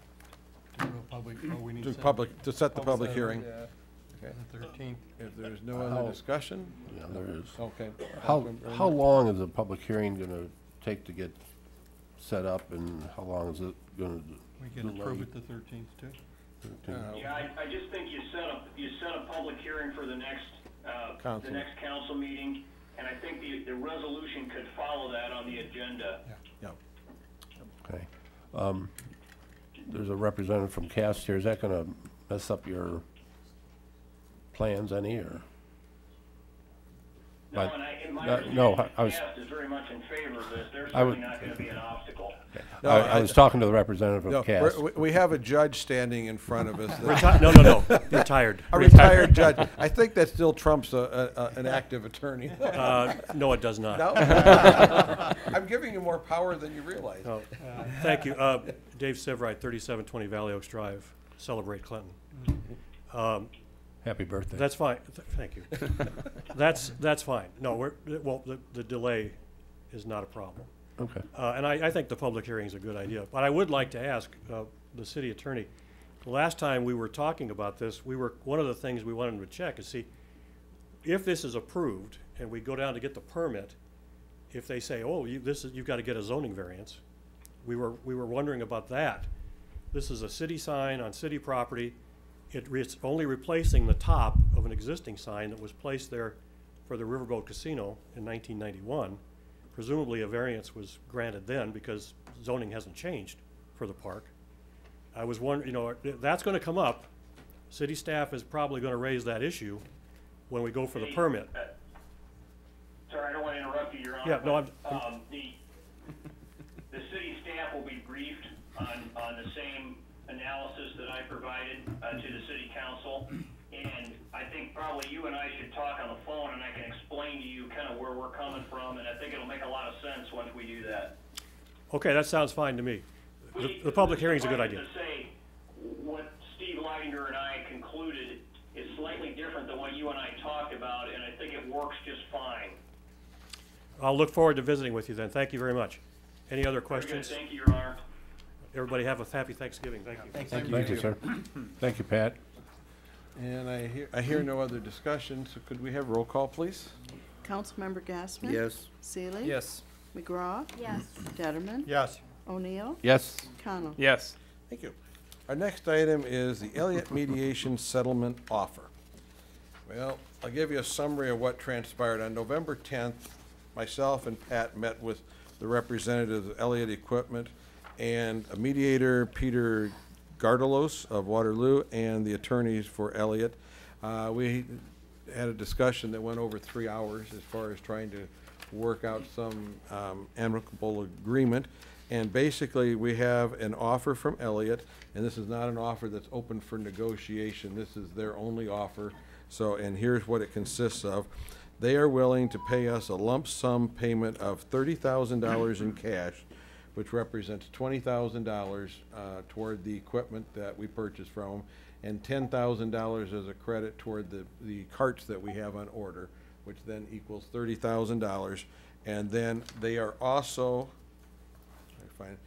Do a public, oh, we need to to. public, to set the public hearing. Okay, The thirteenth. if there's no other discussion, Yeah, there is. okay. How, Councilmember how Ernest? long is the public hearing gonna take to get set up, and how long is it gonna? We can approve it the thirteenth too. Uh, Yeah, I, I just think you set up, you set a public hearing for the next, uh, Council. the next council meeting, and I think the, the resolution could follow that on the agenda. Yeah. Okay. Um, there's a representative from Cast here. Is that gonna mess up your plans any, or? No, But- and I, in my no, no, I- I was- cast is very much in favor of this, there's I would- certainly not gonna be an obstacle. No, I, I- I was talking to the representative No, of Cast. we're- we, we have a judge standing in front of us. that- Reti- no, no, no, retired. A retired judge. I think that still trumps a, a, a- an active attorney. Uh, no, it does not. No? I'm giving you more power than you realize. No. Thank you. Uh, Dave Severide, thirty-seven twenty Valley Oaks Drive, Celebrate Clinton. Um, Happy birthday. That's fine, Th- thank you. That's, that's fine. No, we're, well, the, the delay is not a problem. Okay. Uh, and I, I think the public hearing is a good idea. But I would like to ask, uh, the city attorney, the last time we were talking about this, we were, one of the things we wanted to check is see, if this is approved and we go down to get the permit, if they say, oh, you, this is, you've got to get a zoning variance, we were, we were wondering about that. This is a city sign on city property. It, re- it's only replacing the top of an existing sign that was placed there for the Riverboat Casino in nineteen ninety-one. Presumably a variance was granted then because zoning hasn't changed for the park. I was wondering, you know, that's gonna come up. City staff is probably gonna raise that issue when we go for the permit. Uh, Sorry, I don't wanna interrupt you, Your Honor. Yeah, no, but, I'm- Um, the, the city staff will be briefed on, on the same analysis that I provided, uh, to the city council. And I think probably you and I should talk on the phone and I can explain to you kind of where we're coming from, and I think it'll make a lot of sense once we do that. Okay, that sounds fine to me. The, the public is a good idea. To say, what Steve Leidinger and I concluded is slightly different than what you and I talked about, and I think it works just fine. I'll look forward to visiting with you then. Thank you very much. Any other questions? thank you, Your Honor. Everybody have a happy Thanksgiving. Thank you. Thank you, sir. Thank you, Pat. And I hear, I hear no other discussion, so could we have roll call, please? Councilmember Gassman? Yes. Seeley? Yes. McGraw? Yes. Detterman? Yes. O'Neill? Yes. Connell? Yes. Thank you. Our next item is the Elliott Mediation Settlement Offer. Well, I'll give you a summary of what transpired. On November tenth, myself and Pat met with the representatives of Elliott Equipment and a mediator, Peter Gardalos of Waterloo, and the attorneys for Elliott. Uh, we had a discussion that went over three hours as far as trying to work out some um, amicable agreement. And basically, we have an offer from Elliott, and this is not an offer that's open for negotiation. This is their only offer. So, and here's what it consists of. They are willing to pay us a lump sum payment of thirty thousand dollars in cash, which represents twenty thousand dollars uh, toward the equipment that we purchased from them, and ten thousand dollars as a credit toward the, the carts that we have on order, which then equals thirty thousand dollars. And then they are also, I find,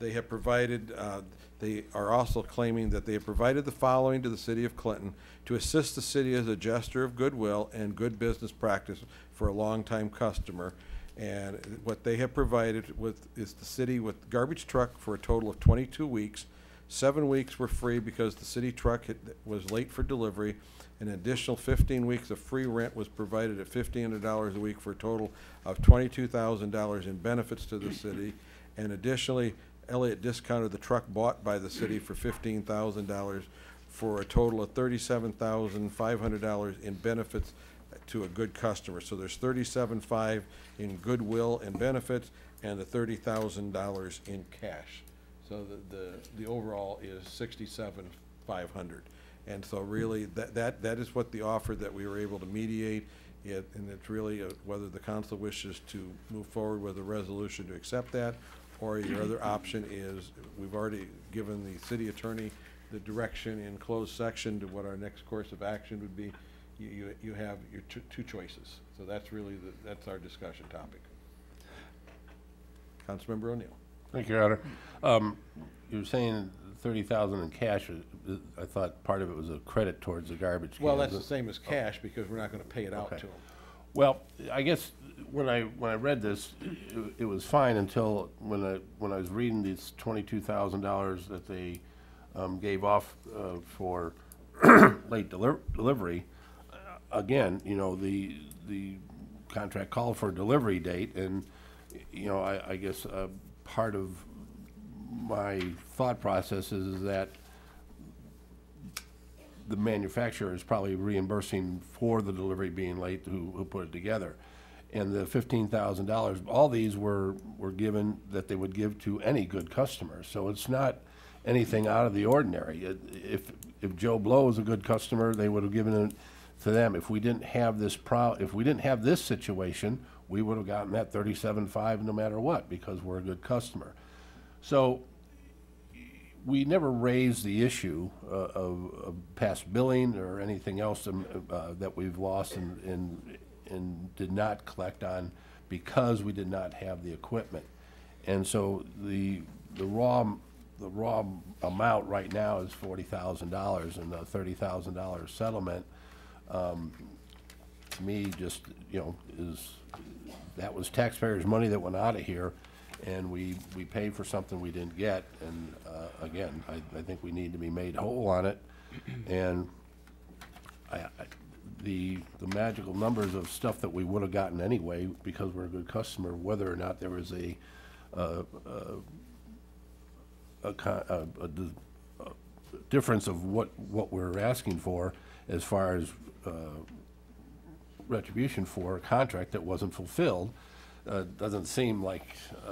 they have provided, uh, they are also claiming that they have provided the following to the city of Clinton to assist the city as a gesture of goodwill and good business practice for a longtime customer. And what they have provided with, is the city with garbage truck for a total of twenty-two weeks. Seven weeks were free because the city truck had- was late for delivery. An additional fifteen weeks of free rent was provided at fifteen hundred dollars a week for a total of twenty-two thousand dollars in benefits to the city. And additionally, Elliott discounted the truck bought by the city for fifteen thousand dollars for a total of thirty-seven thousand five hundred dollars in benefits to a good customer. So there's thirty-seven five in goodwill and benefits and the thirty thousand dollars in cash. So the, the, the overall is sixty-seven five hundred. And so really, that, that, that is what the offer that we were able to mediate. It, and it's really uh, whether the council wishes to move forward with a resolution to accept that, or your other option is, we've already given the city attorney the direction in closed section to what our next course of action would be. You, you, you have your two, two choices. So that's really the, that's our discussion topic. Councilmember O'Neill. Thank you, Your Honor. Um, you were saying thirty thousand in cash. uh, I thought part of it was a credit towards the garbage. Well, cans. that's the same as cash because we're not gonna pay it out Okay. to them. Well, I guess when I, when I read this, it, it was fine until when I, when I was reading these twenty-two thousand dollars that they, um, gave off, uh, for late deliver, delivery. Again, you know, the, the contract called for a delivery date and, you know, I, I guess, uh, part of my thought process is that the manufacturer is probably reimbursing for the delivery being late who, who put it together. And the fifteen thousand dollars, all these were, were given that they would give to any good customer. So it's not anything out of the ordinary. If, if Joe Blow is a good customer, they would have given it to them. If we didn't have this pro, if we didn't have this situation, we would have gotten that thirty-seven five no matter what, because we're a good customer. So we never raised the issue uh, of, of past billing or anything else um, uh, that we've lost and, and, and did not collect on because we did not have the equipment. And so the, the raw, the raw amount right now is forty thousand dollars and the thirty thousand dollar settlement, um, to me, just, you know, is, that was taxpayers' money that went out of here, and we, we paid for something we didn't get, and, uh, again, I, I think we need to be made whole on it, and I, I, the, the magical numbers of stuff that we would have gotten anyway, because we're a good customer, whether or not there was a, uh, uh, a, a, a di- a difference of what, what we're asking for as far as, uh, retribution for a contract that wasn't fulfilled, uh, doesn't seem like, uh,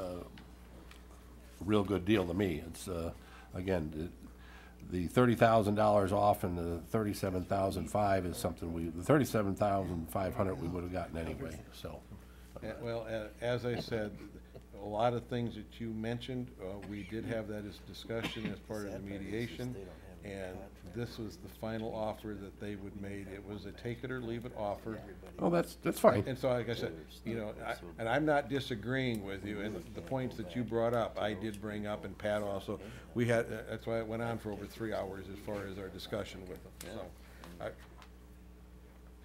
a real good deal to me. It's, uh, again, it- the thirty thousand dollars off and the thirty-seven thousand five is something we, the thirty-seven thousand five hundred we would have gotten anyway, so. Uh, Well, a- as I said, a lot of things that you mentioned, uh, we did have that as discussion as part of the mediation. And this was the final offer that they would made. It was a take it or leave it offer. Oh, that's, that's fine. And so, like I said, you know, I- and I'm not disagreeing with you, and the points that you brought up, I did bring up, and Pat also. We had, uh, that's why it went on for over three hours as far as our discussion with them, so. I-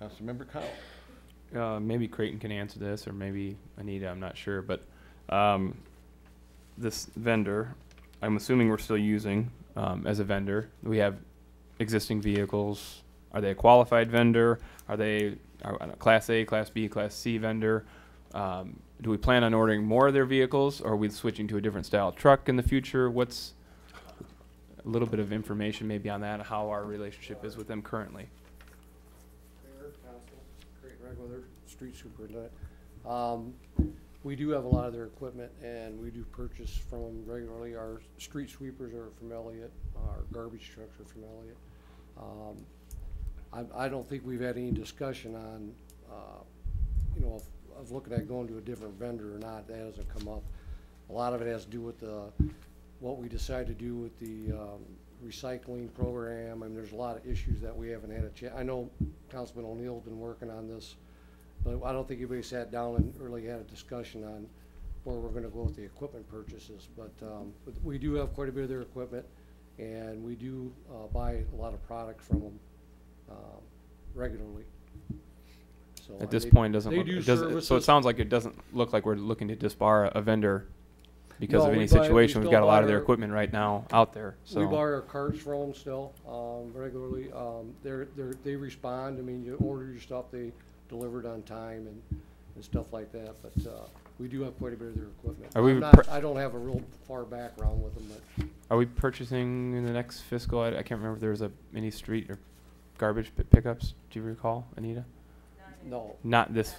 Councilmember Cowell? uh, maybe Creighton can answer this, or maybe Anita, I'm not sure, but, um, this vendor, I'm assuming we're still using, um, as a vendor. We have existing vehicles. Are they a qualified vendor? Are they are a Class A, Class B, Class C vendor? Um, do we plan on ordering more of their vehicles, or are we switching to a different style truck in the future? What's a little bit of information maybe on that, how our relationship is with them currently? Mayor, council, Creighton Regular, street superintendent. Um, we do have a lot of their equipment and we do purchase from them regularly. Our street sweepers are from Elliott, our garbage trucks are from Elliott. Um, I, I don't think we've had any discussion on, uh, you know, of, of looking at going to a different vendor or not. That hasn't come up. A lot of it has to do with the, what we decide to do with the, um, recycling program. I mean, there's a lot of issues that we haven't had a chance. I know Councilman O'Neill's been working on this, but I don't think anybody sat down and really had a discussion on where we're gonna go with the equipment purchases. But, um, but we do have quite a bit of their equipment, and we do, uh, buy a lot of product from them, um, regularly. So, At this they- point, it doesn't they look, do it doesn't, so it services. sounds like it doesn't look like we're looking to disbar a vendor because No, of we any buy- we situation. We've still got a lot buy of their our- equipment right now out there, so. We buy our carts from them still, um, regularly. Um, they're, they're, they respond. I mean, you order your stuff, they deliver it on time and, and stuff like that. But, uh, we do have quite a bit of their equipment. Are we I'm not, I don't have a real far background with them, but Are we purchasing in the next fiscal, I, I can't remember if there was a, any street or garbage pi- pickups, do you recall, Anita? no, Not this,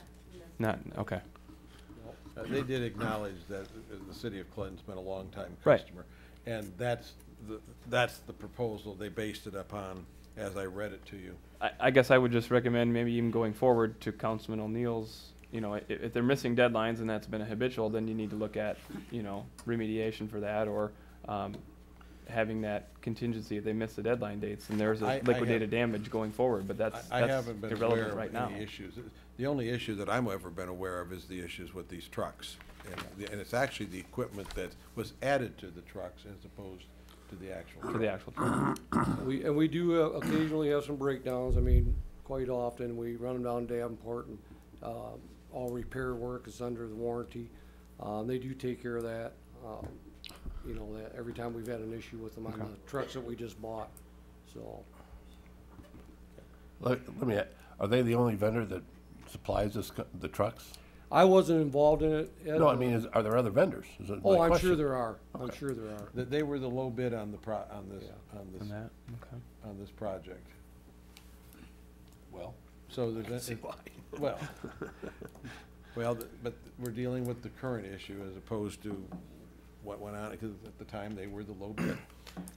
not, okay. Uh, They did acknowledge that uh, the city of Clinton's been a longtime Right. customer. And that's the, that's the proposal they based it upon, as I read it to you. I, I guess I would just recommend maybe even going forward to Councilman O'Neill's, you know, if, if they're missing deadlines and that's been a habitual, then you need to look at, you know, remediation for that or, um, having that contingency if they miss the deadline dates and there's I- I a have- liquidated damage going forward, but that's, I I that's haven't been aware irrelevant of right now. any issues. The only issue that I'm ever been aware of is the issues with these trucks. And, the- and it's actually the equipment that was added to the trucks as opposed to the actual. to the actual truck. We, and we do uh, occasionally have some breakdowns. I mean, quite often, we run them down Davenport and, um, all repair work is under the warranty. Um, they do take care of that, um, you know, that every time we've had an issue with them on the trucks that we just bought, so. Let, let me, a- are they the only vendor that supplies this, co- the trucks? I wasn't involved in it. Ed, No, I mean, is, are there other vendors? Is it my Oh, I'm sure question. there are. I'm sure there are. That they were the low bid on the pro, on this, Yeah. on On that, okay. on this project. Well, So there's, see a- why. well, well, th- but we're dealing with the current issue as opposed to what went on, because at the time, they were the low bid.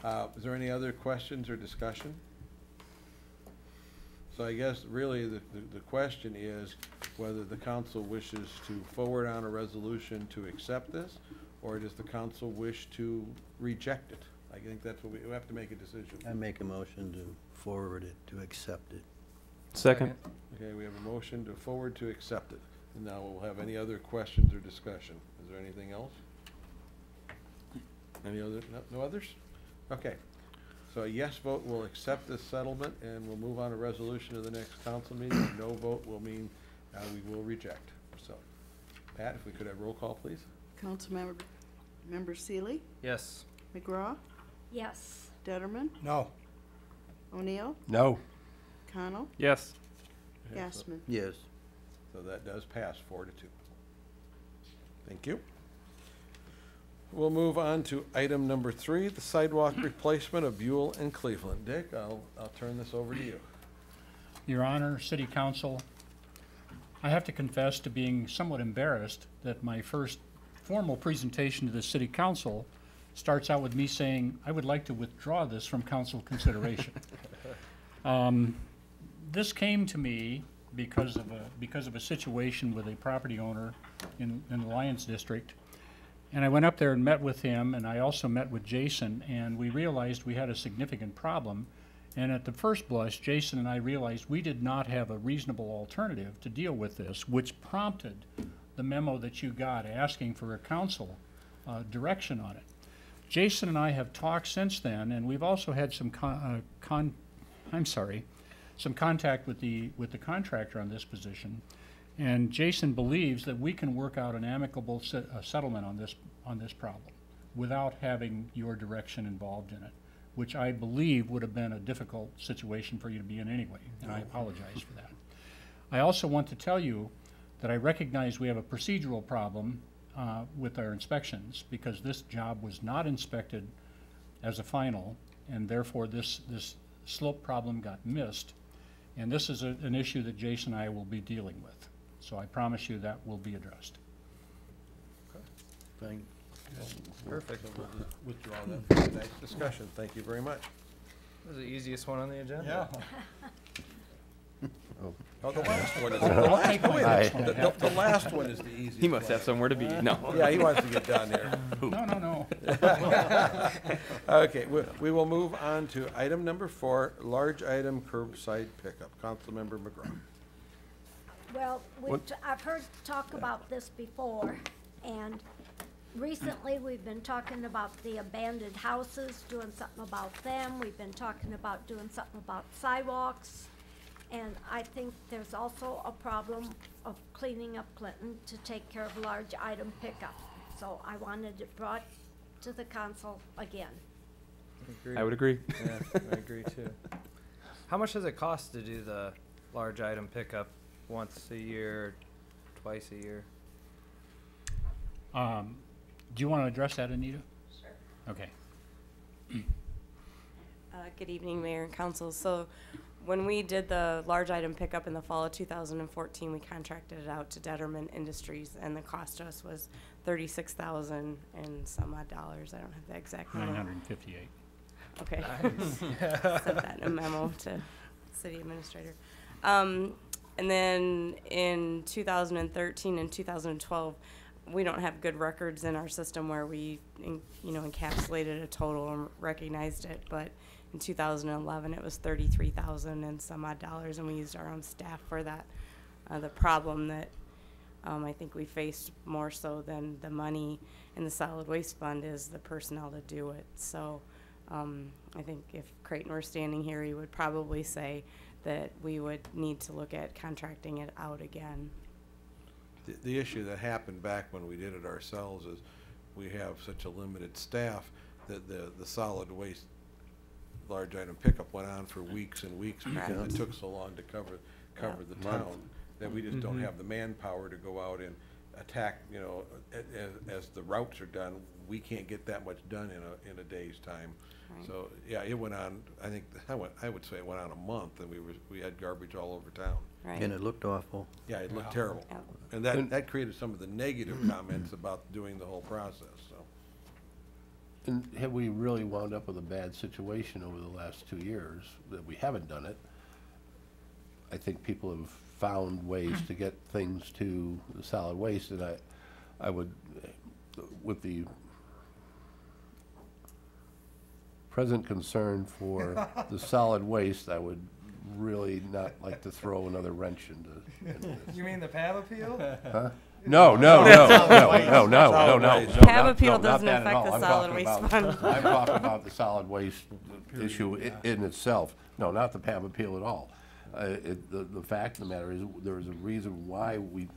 Uh, is there any other questions or discussion? So I guess really the, the, the question is whether the council wishes to forward on a resolution to accept this, or does the council wish to reject it? I think that's what we, we have to make a decision. I make a motion to forward it, to accept it. Second. Okay, we have a motion to forward to accept it. And now we'll have any other questions or discussion. Is there anything else? Any other, no, no others? Okay. So a yes vote will accept this settlement and we'll move on to resolution to the next council meeting. No vote will mean, uh, we will reject. So, Pat, if we could have roll call, please? Councilmember, Member Seeley, Yes. McGraw, Yes. Detterman, No. O'Neill, No. Connell, Yes. Okay, so- Gassman. Yes. So that does pass four to two. Thank you. We'll move on to item number three, the sidewalk replacement of Buell and Cleveland. Dick, I'll, I'll turn this over to you. Your Honor, City Council, I have to confess to being somewhat embarrassed that my first formal presentation to the City Council starts out with me saying, I would like to withdraw this from council consideration. Um, This came to me because of a, because of a situation with a property owner in, in the Lyons District. And I went up there and met with him, and I also met with Jason, and we realized we had a significant problem. And at the first blush, Jason and I realized we did not have a reasonable alternative to deal with this, which prompted the memo that you got asking for a council uh, direction on it. Jason and I have talked since then, and we've also had some con, uh, con, I'm sorry, some contact with the, with the contractor on this position. And Jason believes that we can work out an amicable se- uh, settlement on this, on this problem without having your direction involved in it, which I believe would have been a difficult situation for you to be in anyway, and I apologize for that. I also want to tell you that I recognize we have a procedural problem uh, with our inspections, because this job was not inspected as a final, and therefore this, this slope problem got missed. And this is a- an issue that Jason and I will be dealing with. So I promise you that will be addressed. Okay. Thank, Perfect. So we'll Withdraw that for tonight's discussion. Thank you very much. This is the easiest one on the agenda. Yeah. Oh. oh, the last one is, the last, take my next one. the- the last one is the easiest. He must have somewhere to be. No. Yeah, he wants to get down there. Uh, no, no, no. Okay, we, we will move on to item number four, large item curbside pickup. Councilmember McGraw. Well, we've, t- I've heard talk about this before, and recently we've been talking about the abandoned houses, doing something about them. We've been talking about doing something about sidewalks. And I think there's also a problem of cleaning up Clinton to take care of large item pickup. So I wanted it brought to the council again. I would agree. Yeah, I agree too. How much does it cost to do the large item pickup once a year, twice a year? Um, Do you want to address that, Anita? Sure. Okay. Uh, Good evening, Mayor and Council. So when we did the large item pickup in the fall of 2014, we contracted it out to Detterman Industries, and the cost to us was 36,000 and some odd dollars. I don't have the exact number. 958. Okay. Sent that in a memo to city administrator. Um, and then in 2013 and 2012, we don't have good records in our system where we, you know, encapsulated a total and recognized it. But in 2011, it was 33,000 and some odd dollars, and we used our own staff for that. Uh, the problem that um, I think we faced more so than the money in the solid waste fund is the personnel to do it. So um, I think if Creighton were standing here, he would probably say that we would need to look at contracting it out again. The, the issue that happened back when we did it ourselves is we have such a limited staff that the, the solid waste large item pickup went on for weeks and weeks because Correct. it took so long to cover, cover the town that we just don't mm-hmm. have the manpower to go out and attack, you know, as, as the routes are done, we can't get that much done in a, in a day's time. Right. So, yeah, it went on, I think, I went, I would say it went on a month and we were, we had garbage all over town. Right. and it looked awful. Yeah, it looked terrible. Yep. And that, that created some of the negative comments about doing the whole process, so. And have we really wound up with a bad situation over the last two years that we haven't done it? I think people have found ways to get things to the solid waste, and I, I would, with the present concern for the solid waste, I would really not like to throw another wrench into, into this. You mean the PAB appeal? Huh? No, no, no, no, no, no, no, Solid no. waste. no, Cab not- appeal no, not doesn't that at affect all. the I'm solid talking waste about- fund. I'm talking about the solid waste issue i- in itself. No, not the PAB appeal at all. Uh, it, the, the fact of the matter is, there is a reason why we,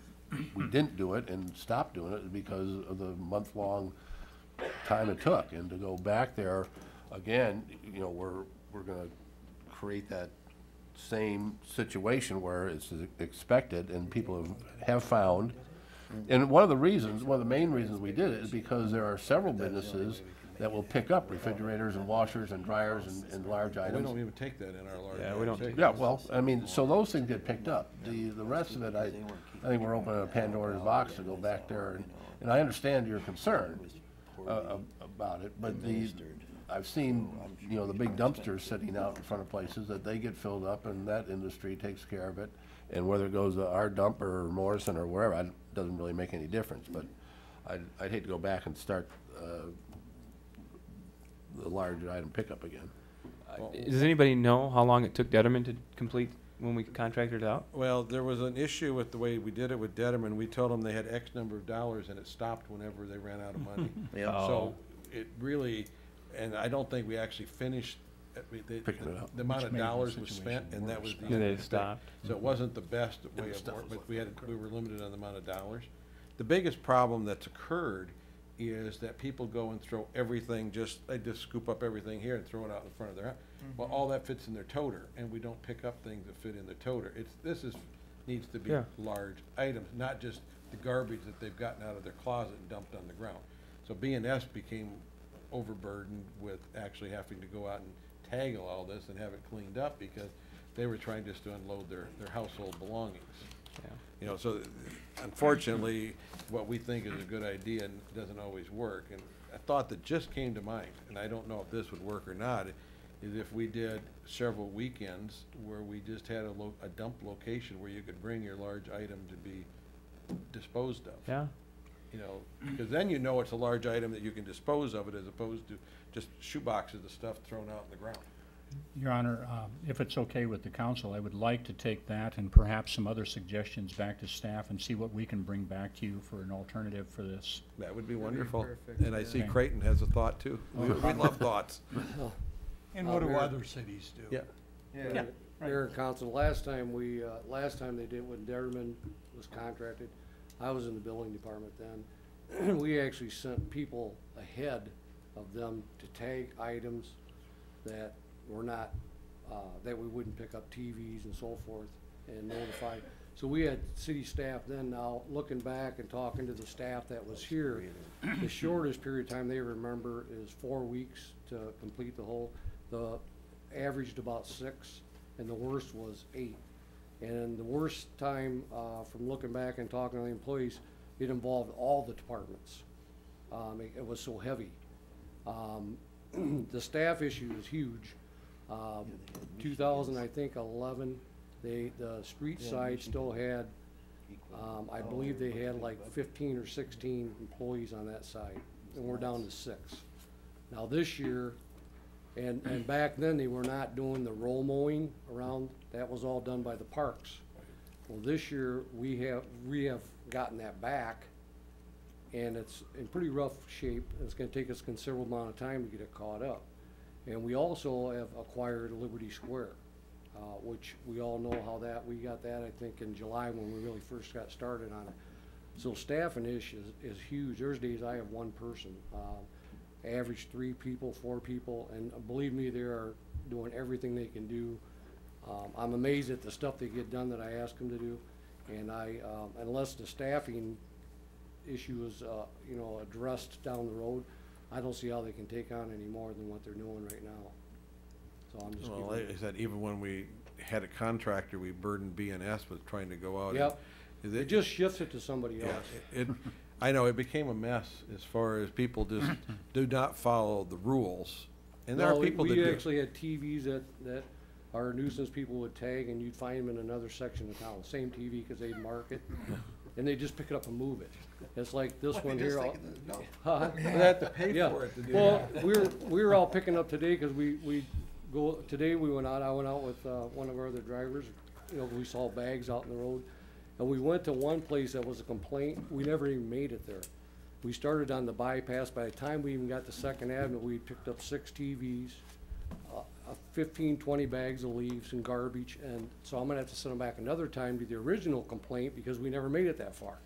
we didn't do it and stopped doing it because of the month-long time it took. And to go back there, again, you know, we're, we're gonna create that same situation where it's expected and people have, have found. And one of the reasons, one of the main reasons we did it is because there are several businesses that will pick up refrigerators and washers and dryers and, and large We don't even take that in our large. Yeah, we don't take. Yeah, well, I mean, so those things get picked up. The, the rest of it, I, I think we're opening a Pandora's box to go back there, and, and I understand your concern. uh, about it, but the, I've seen, you know, the big dumpsters sitting out in front of places that they get filled up and that industry takes care of it. And whether it goes to our dump or Morrison or wherever, I, doesn't really make any difference, but I'd, I'd hate to go back and start, uh, the large item pickup again. Does anybody know how long it took Detterman to complete when we contracted it out? Well, there was an issue with the way we did it with Detterman. We told them they had X number of dollars and it stopped whenever they ran out of money. Yep. So it really, and I don't think we actually finished, uh, we- the, Picking it up. the amount Which of made the dollars was situation spent and that was worse. the. Yeah, end they of the day. stopped. So it wasn't the best way of stuff work, was but we had, we were limited on the amount of dollars. The biggest problem that's occurred is that people go and throw everything, just, they just scoop up everything here and throw it out in front of their house. Well, all that fits in their toter, and we don't pick up things that fit in the toter. It's, this is, needs to be Yeah. large items, not just the garbage that they've gotten out of their closet and dumped on the ground. So B and S became overburdened with actually having to go out and tag all this and have it cleaned up because they were trying just to unload their, their household belongings. Yeah. You know, so unfortunately, what we think is a good idea doesn't always work. And a thought that just came to mind, and I don't know if this would work or not, is if we did several weekends where we just had a lo- a dump location where you could bring your large item to be disposed of. Yeah. You know, because then you know it's a large item that you can dispose of it as opposed to just shoeboxes of stuff thrown out in the ground. Your Honor, um, if it's okay with the council, I would like to take that and perhaps some other suggestions back to staff and see what we can bring back to you for an alternative for this. That would be wonderful. perfect, And I see yeah. Creighton has a thought too. We, we love thoughts. And what do other cities do? Yeah. Yeah, Mayor and council, last time we, uh, last time they did, when Detterman was contracted, I was in the building department then. We actually sent people ahead of them to tag items that were not, uh, that we wouldn't pick up TVs and so forth and notify. So we had city staff then now, looking back and talking to the staff that was here, the shortest period of time they remember is four weeks to complete the whole. The averaged about six, and the worst was eight. And the worst time, uh, from looking back and talking to the employees, it involved all the departments. Um, it, it was so heavy. Um, the staff issue is huge. Um, two thousand, I think, eleven, they, the street side still had, um, I believe they had like fifteen or sixteen employees on that side, and we're down to six. Now, this year, and, and back then, they were not doing the roll mowing around, that was all done by the parks. Well, this year, we have, we have gotten that back, and it's in pretty rough shape, it's gonna take us a considerable amount of time to get it caught up. And we also have acquired Liberty Square, uh, which we all know how that, we got that, I think, in July when we really first got started on it. So staffing issue is, is huge. There's days I have one person, um, average three people, four people, and believe me, they are doing everything they can do. Um, I'm amazed at the stuff they get done that I ask them to do, and I, um, unless the staffing issue is, uh, you know, addressed down the road, I don't see how they can take on any more than what they're doing right now. So I'm just Well, giving. like I said, even when we had a contractor, we burdened BNS with trying to go out. and- Yep. Is It just shifts it to somebody Yeah, else. it, I know, it became a mess as far as people just do not follow the rules. And there No, are we- people that We do. actually had TVs that, that our nuisance people would tag, and you'd find them in another section of town, same TV, cause they'd mark it, and they just pick it up and move it. It's like this one here. I'll- Huh? They have to pay Yeah. for it to do Well, that. we were, we were all picking up today, cause we, we go, today we went out, I went out with, uh, one of our other drivers, you know, we saw bags out in the road. And we went to one place that was a complaint, we never even made it there. We started on the bypass, by the time we even got to Second Avenue, we picked up six TVs, uh, fifteen, twenty bags of leaves and garbage, and so I'm gonna have to send them back another time to the original complaint, because we never made it that far.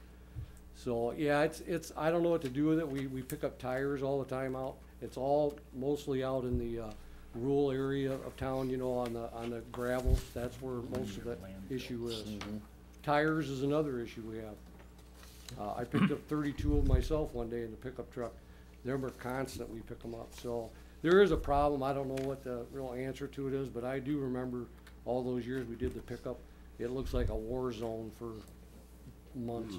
So, yeah, it's, it's, I don't know what to do with it, we, we pick up tires all the time out, it's all mostly out in the, uh, rural area of town, you know, on the, on the gravel, that's where most of the issue is. Tires is another issue we have. Uh, I picked up thirty-two of myself one day in the pickup truck. Them are constant, we pick them up, so there is a problem, I don't know what the real answer to it is, but I do remember all those years we did the pickup. It looks like a war zone for months,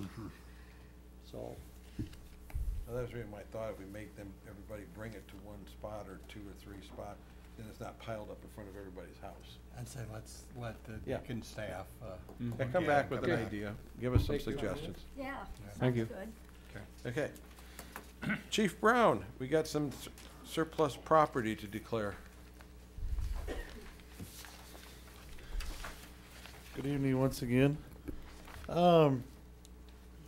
so. Now, that was really my thought, if we make them, everybody bring it to one spot or two or three spot, then it's not piled up in front of everybody's house. I'd say let's let the Yeah. Deacon staff, uh. Yeah, come at back it, with an back. idea, give us some Thank you. suggestions. Yeah, Thank you. sounds good. Okay. Chief Brown, we got some s- surplus property to declare. Good evening once again. Um,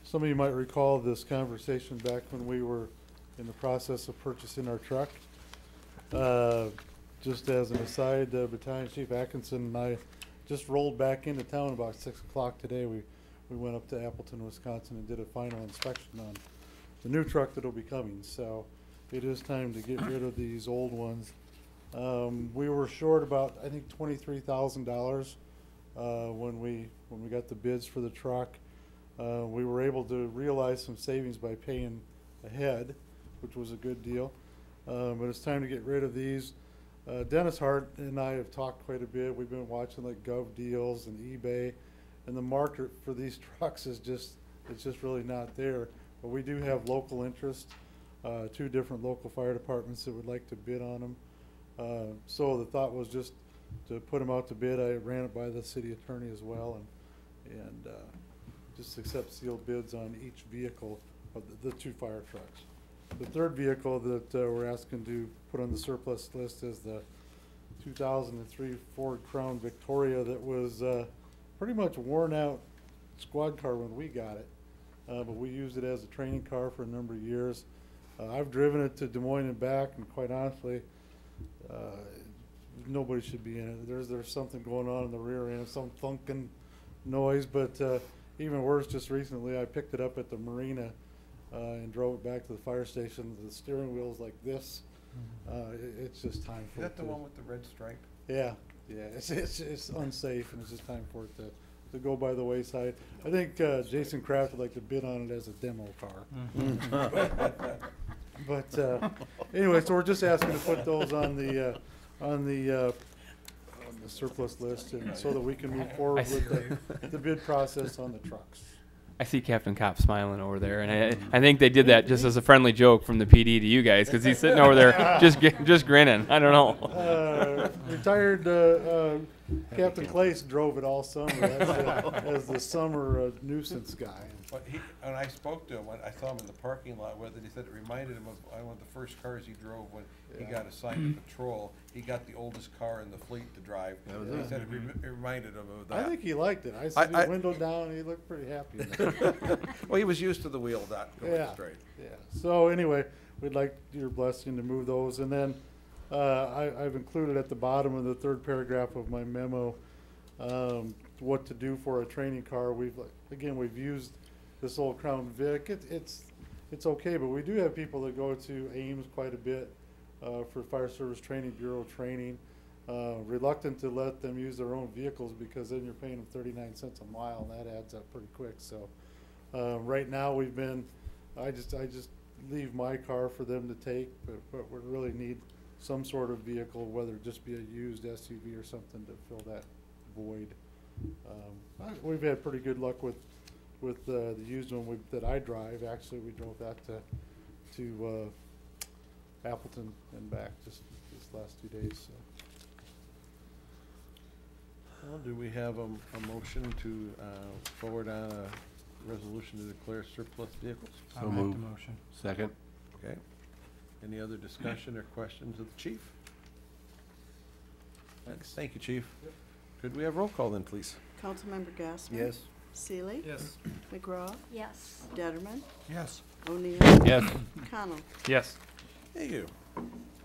some of you might recall this conversation back when we were in the process of purchasing our truck. Uh, just as an aside, uh, Battalion Chief Atkinson and I just rolled back into town about six o'clock today. We, we went up to Appleton, Wisconsin and did a final inspection on the new truck that'll be coming, so it is time to get rid of these old ones. Um, we were short about, I think, twenty-three thousand dollars, uh, when we, when we got the bids for the truck. Uh, we were able to realize some savings by paying ahead, which was a good deal. Uh, but it's time to get rid of these. Uh, Dennis Hart and I have talked quite a bit. We've been watching like GovDeals and eBay, and the market for these trucks is just, it's just really not there. But we do have local interest, uh, two different local fire departments that would like to bid on them. Uh, so the thought was just to put them out to bid. I ran it by the city attorney as well and, and, uh, just accept sealed bids on each vehicle of the, the two fire trucks. The third vehicle that, uh, we're asking to put on the surplus list is the two thousand and three Ford Crown Victoria that was, uh, pretty much worn out squad car when we got it. Uh, but we used it as a training car for a number of years. Uh, I've driven it to Des Moines and back, and quite honestly, uh, nobody should be in it. There's, there's something going on in the rear end, some thunking noise, but, uh, even worse, just recently, I picked it up at the marina, uh, and drove it back to the fire station. The steering wheel's like this. Uh, it, it's just time Is for it that the to- one with the red stripe? yeah, yeah, it's, it's, it's unsafe and it's just time for it to, to go by the wayside. I think, uh, Jason Kraft would like to bid on it as a demo car. But, uh, anyway, so we're just asking to put those on the, uh, on the, uh, on the surplus list and so that we can move forward with the, the bid process on the trucks. I see Captain Cop smiling over there, and I, I think they did that just as a friendly joke from the PD to you guys, because he's sitting over there just gr- just grinning. I don't know. Uh, retired, uh, uh, Captain Clace drove it all summer as the, as the summer uh, nuisance guy. But he, when I spoke to him, when I saw him in the parking lot with it, he said it reminded him of uh, one of the first cars he drove when he Yeah. got assigned to patrol. He got the oldest car in the fleet to drive. That was and He it. said it rem- it reminded him of that. I that. think he liked it. I I- said I- the window down, he looked pretty happy. in it. Well, he was used to the wheel not going Yeah. straight. Yeah, so anyway, we'd like your blessing to move those, and then, uh, I, I've included at the bottom of the third paragraph of my memo, um, what to do for a training car. We've, again, we've used this old Crown Vic. It, it's, it's okay, but we do have people that go to Ames quite a bit, uh, for Fire Service Training Bureau training. Uh, reluctant to let them use their own vehicles because then you're paying them thirty-nine cents a mile, and that adds up pretty quick, so. Uh, right now, we've been, I just, I just leave my car for them to take, but, but we really need some sort of vehicle, whether it just be a used SUV or something to fill that void. Um, I- we've had pretty good luck with, with, uh, the used one we, that I drive, actually, we drove that to, to, uh, Appleton and back just this last two days, so. Well, do we have a, a motion to, uh, forward on a resolution to declare surplus vehicles? So I'll make the moved. motion. Second. Okay. Any other discussion or questions of the chief? Thanks. Thank you, chief. Could we have roll call then, please? Councilmember Gassman? Yes. Seeley? Yes. McGraw? Yes, Detterman? Yes. O'Neill? Yes. Connell? Yes. Thank you.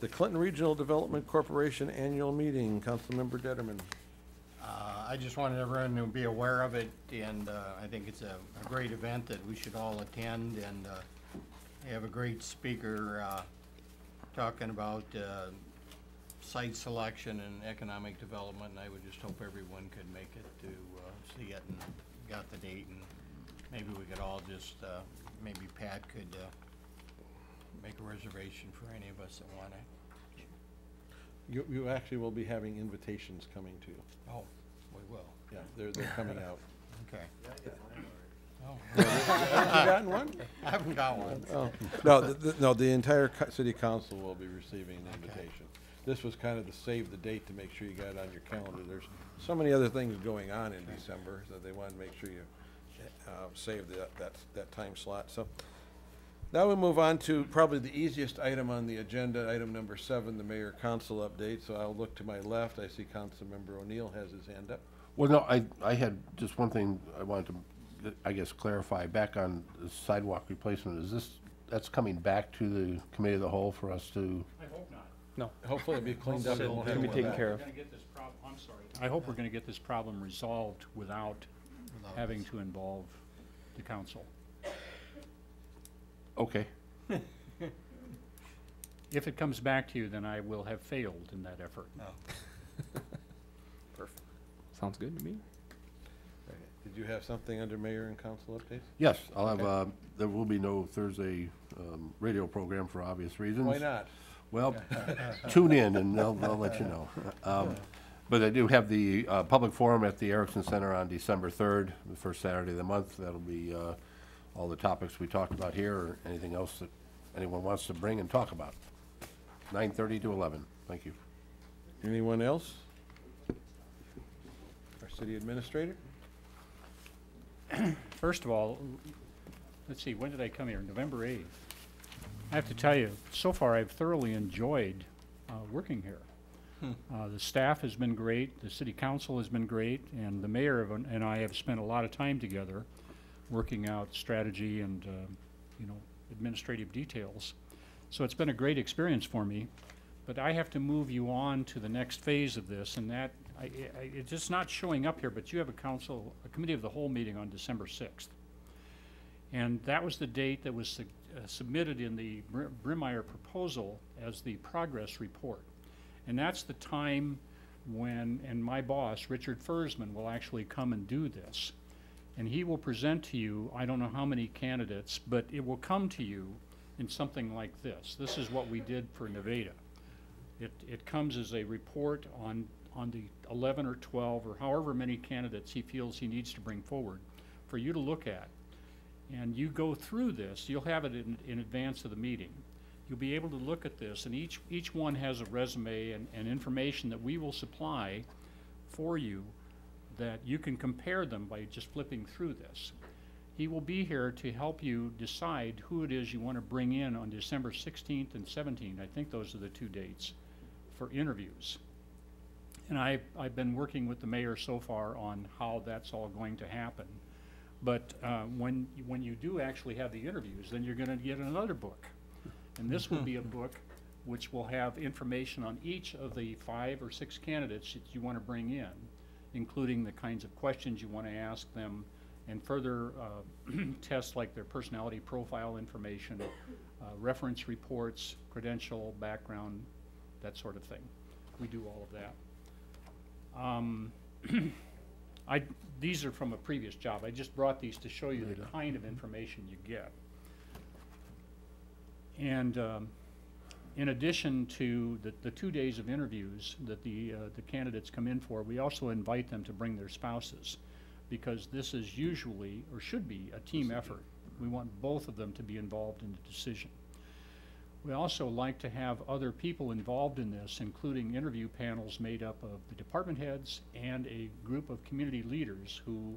The Clinton Regional Development Corporation Annual Meeting, Councilmember Detterman. Uh, I just wanted everyone to be aware of it, and, uh, I think it's a, a great event that we should all attend, and, uh, they have a great speaker, uh, talking about, uh, site selection and economic development, and I would just hope everyone could make it to, uh, see it and got the date, and maybe we could all just, uh, maybe Pat could, uh, make a reservation for any of us that want it. You, you actually will be having invitations coming to you. Oh, we will. Yeah, they're, they're coming out. Okay. Have you gotten one? I haven't got one. Oh, no, the- the, no, the entire city council will be receiving an invitation. This was kind of to save the date to make sure you got it on your calendar. There's so many other things going on in December that they wanted to make sure you, uh, save that, that, that time slot, so. Now we move on to probably the easiest item on the agenda, item number seven, the mayor council update. So I'll look to my left. I see Councilmember O'Neill has his hand up. Well, no, I, I had just one thing I wanted to, I guess, clarify, back on the sidewalk replacement, is this, that's coming back to the committee of the whole for us to, I hope not. No. Hopefully it'll be cleaned up. and won't have Can be one taken back. care of. We're gonna get this prob, I'm sorry. I hope we're gonna get this problem resolved without having to involve the council. okay. If it comes back to you, then I will have failed in that effort. Perfect. Sounds good to me. Did you have something under mayor and council updates? Yes, I'll have, uh, there will be no Thursday, um, radio program for obvious reasons. Why not? Well, tune in and they'll, they'll let you know. Um, But I do have the, uh, public forum at the Ericksen Center on December third, the first Saturday of the month. That'll be, uh, all the topics we talked about here or anything else that anyone wants to bring and talk about. Nine thirty to eleven. Thank you. Anyone else? Our city administrator? First of all, let's see, when did I come here? November 8th. I have to tell you, so far I've thoroughly enjoyed uh, working here. Uh, The staff has been great, the city council has been great, and the mayor of- and I have spent a lot of time together working out strategy and, uh, you know, administrative details. So it's been a great experience for me, but I have to move you on to the next phase of this, and that, I, I, it's just not showing up here, but you have a council, a committee of the whole meeting on December sixth. And that was the date that was su- uh, submitted in the Br- Brimeyer proposal as the progress report. And that's the time when, and my boss, Richard Fursman, will actually come and do this. And he will present to you, I don't know how many candidates, but it will come to you in something like this. This is what we did for Nevada. It, it comes as a report on, on the eleven or twelve or however many candidates he feels he needs to bring forward for you to look at. And you go through this, you'll have it in, in advance of the meeting. You'll be able to look at this, and each, each one has a resume and, and information that we will supply for you that you can compare them by just flipping through this. He will be here to help you decide who it is you want to bring in on December sixteenth and seventeenth. I think those are the two dates for interviews. And I, I've been working with the mayor so far on how that's all going to happen. But uh, when, when you do actually have the interviews, then you're gonna get another book. And this will be a book which will have information on each of the five or six candidates that you wanna bring in, including the kinds of questions you wanna ask them, and further uh, tests like their personality profile information, uh, reference reports, credential, background, that sort of thing. We do all of that. Um, I, these are from a previous job. I just brought these to show you the kind of information you get. And um, in addition to the, the two days of interviews that the, uh, the candidates come in for, we also invite them to bring their spouses because this is usually, or should be, a team effort. We want both of them to be involved in the decision. We also like to have other people involved in this, including interview panels made up of the department heads and a group of community leaders who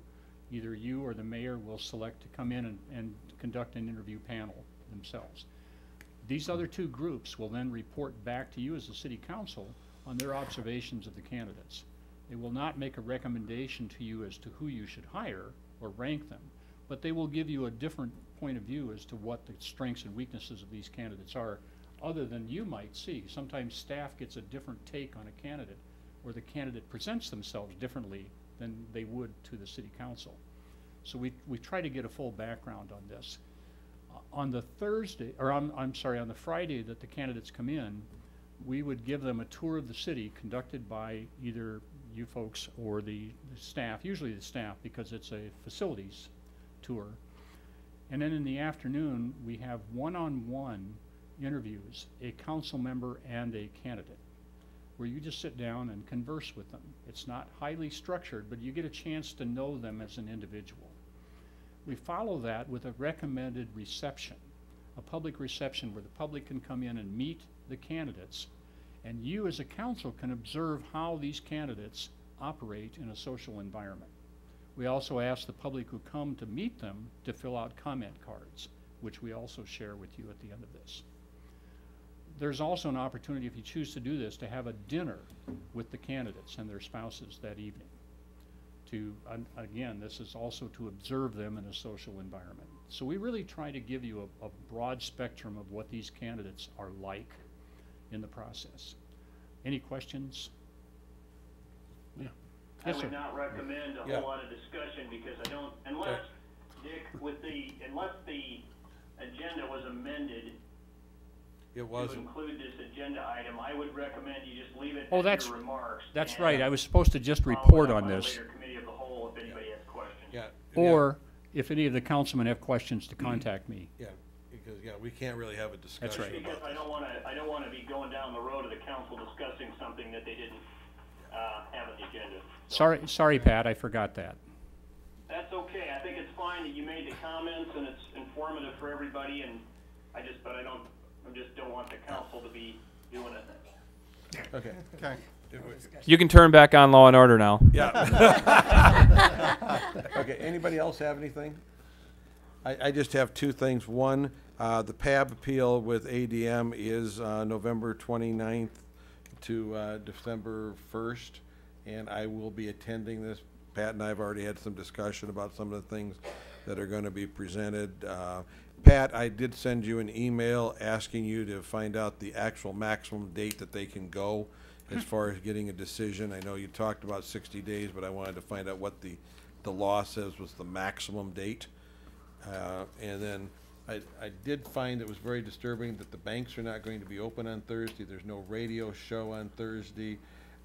either you or the mayor will select to come in and, and conduct an interview panel themselves. These other two groups will then report back to you as the city council on their observations of the candidates. They will not make a recommendation to you as to who you should hire or rank them, but they will give you a different point of view as to what the strengths and weaknesses of these candidates are, other than you might see. Sometimes staff gets a different take on a candidate, or the candidate presents themselves differently than they would to the city council. So we, we try to get a full background on this. Uh, On the Thursday, or I'm, I'm sorry, on the Friday that the candidates come in, we would give them a tour of the city conducted by either you folks or the, the staff, usually the staff, because it's a facilities tour. And then in the afternoon, we have one-on-one interviews, a council member and a candidate, where you just sit down and converse with them. It's not highly structured, but you get a chance to know them as an individual. we follow that with a recommended reception, a public reception where the public can come in and meet the candidates, and you as a council can observe how these candidates operate in a social environment. We also ask the public who come to meet them to fill out comment cards, which we also share with you at the end of this. There's also an opportunity, if you choose to do this, to have a dinner with the candidates and their spouses that evening. To, again, this is also to observe them in a social environment. So we really try to give you a, a broad spectrum of what these candidates are like in the process. Any questions? Yeah. I Yes, sir. would not recommend a Yeah. whole lot of discussion because I don't, unless, Dick, with the, unless the agenda was amended It to wasn't. include this agenda item, I would recommend you just leave it Oh, that's- your remarks. That's right, I was supposed to just report up on this. committee of the whole if anybody has questions. Yeah. yeah, Or if any of the councilmen have questions, to contact me. Yeah, because, yeah, we can't really have a discussion That's right. Because I don't wanna, I don't wanna be going down the road of the council discussing something that they didn't, uh, have on the agenda. Sorry, sorry, Pat, I forgot that. That's okay, I think it's fine that you made the comments and it's informative for everybody and I just, but I don't, I just don't want the council to be doing it. Okay. Okay. You can turn back on Law and Order now. Yeah. Okay, anybody else have anything? I, I just have two things. One, uh, the PAB appeal with ADM is, uh, November 29th to, uh, December first, and I will be attending this. Pat and I have already had some discussion about some of the things that are gonna be presented. Uh, Pat, I did send you an email asking you to find out the actual maximum date that they can go as far as getting a decision. I know you talked about sixty days, but I wanted to find out what the, the law says was the maximum date. Uh, and then I, I did find it was very disturbing that the banks are not going to be open on Thursday. There's no radio show on Thursday.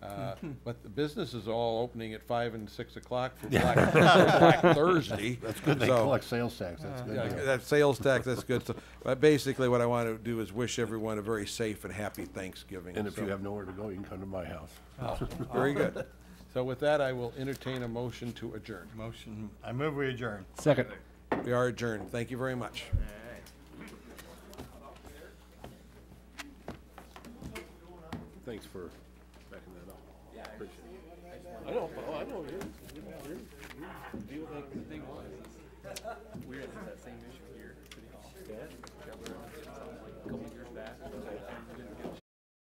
Uh, but the business is all opening at five and six o'clock for Black, for Black Thursday. That's good, they So- collect sales tax, that's good. yeah, deal. that sales tax, that's good. So, but basically, what I want to do is wish everyone a very safe and happy Thanksgiving. And if you So- have nowhere to go, you can come to my house. Oh, Very good. So with that, I will entertain a motion to adjourn. Motion, I move we adjourn. Second. We are adjourned. Thank you very much. Thanks for backing that up. Yeah. Appreciate it. I know, oh, I know, you're, you're, you're, you deal with that thing.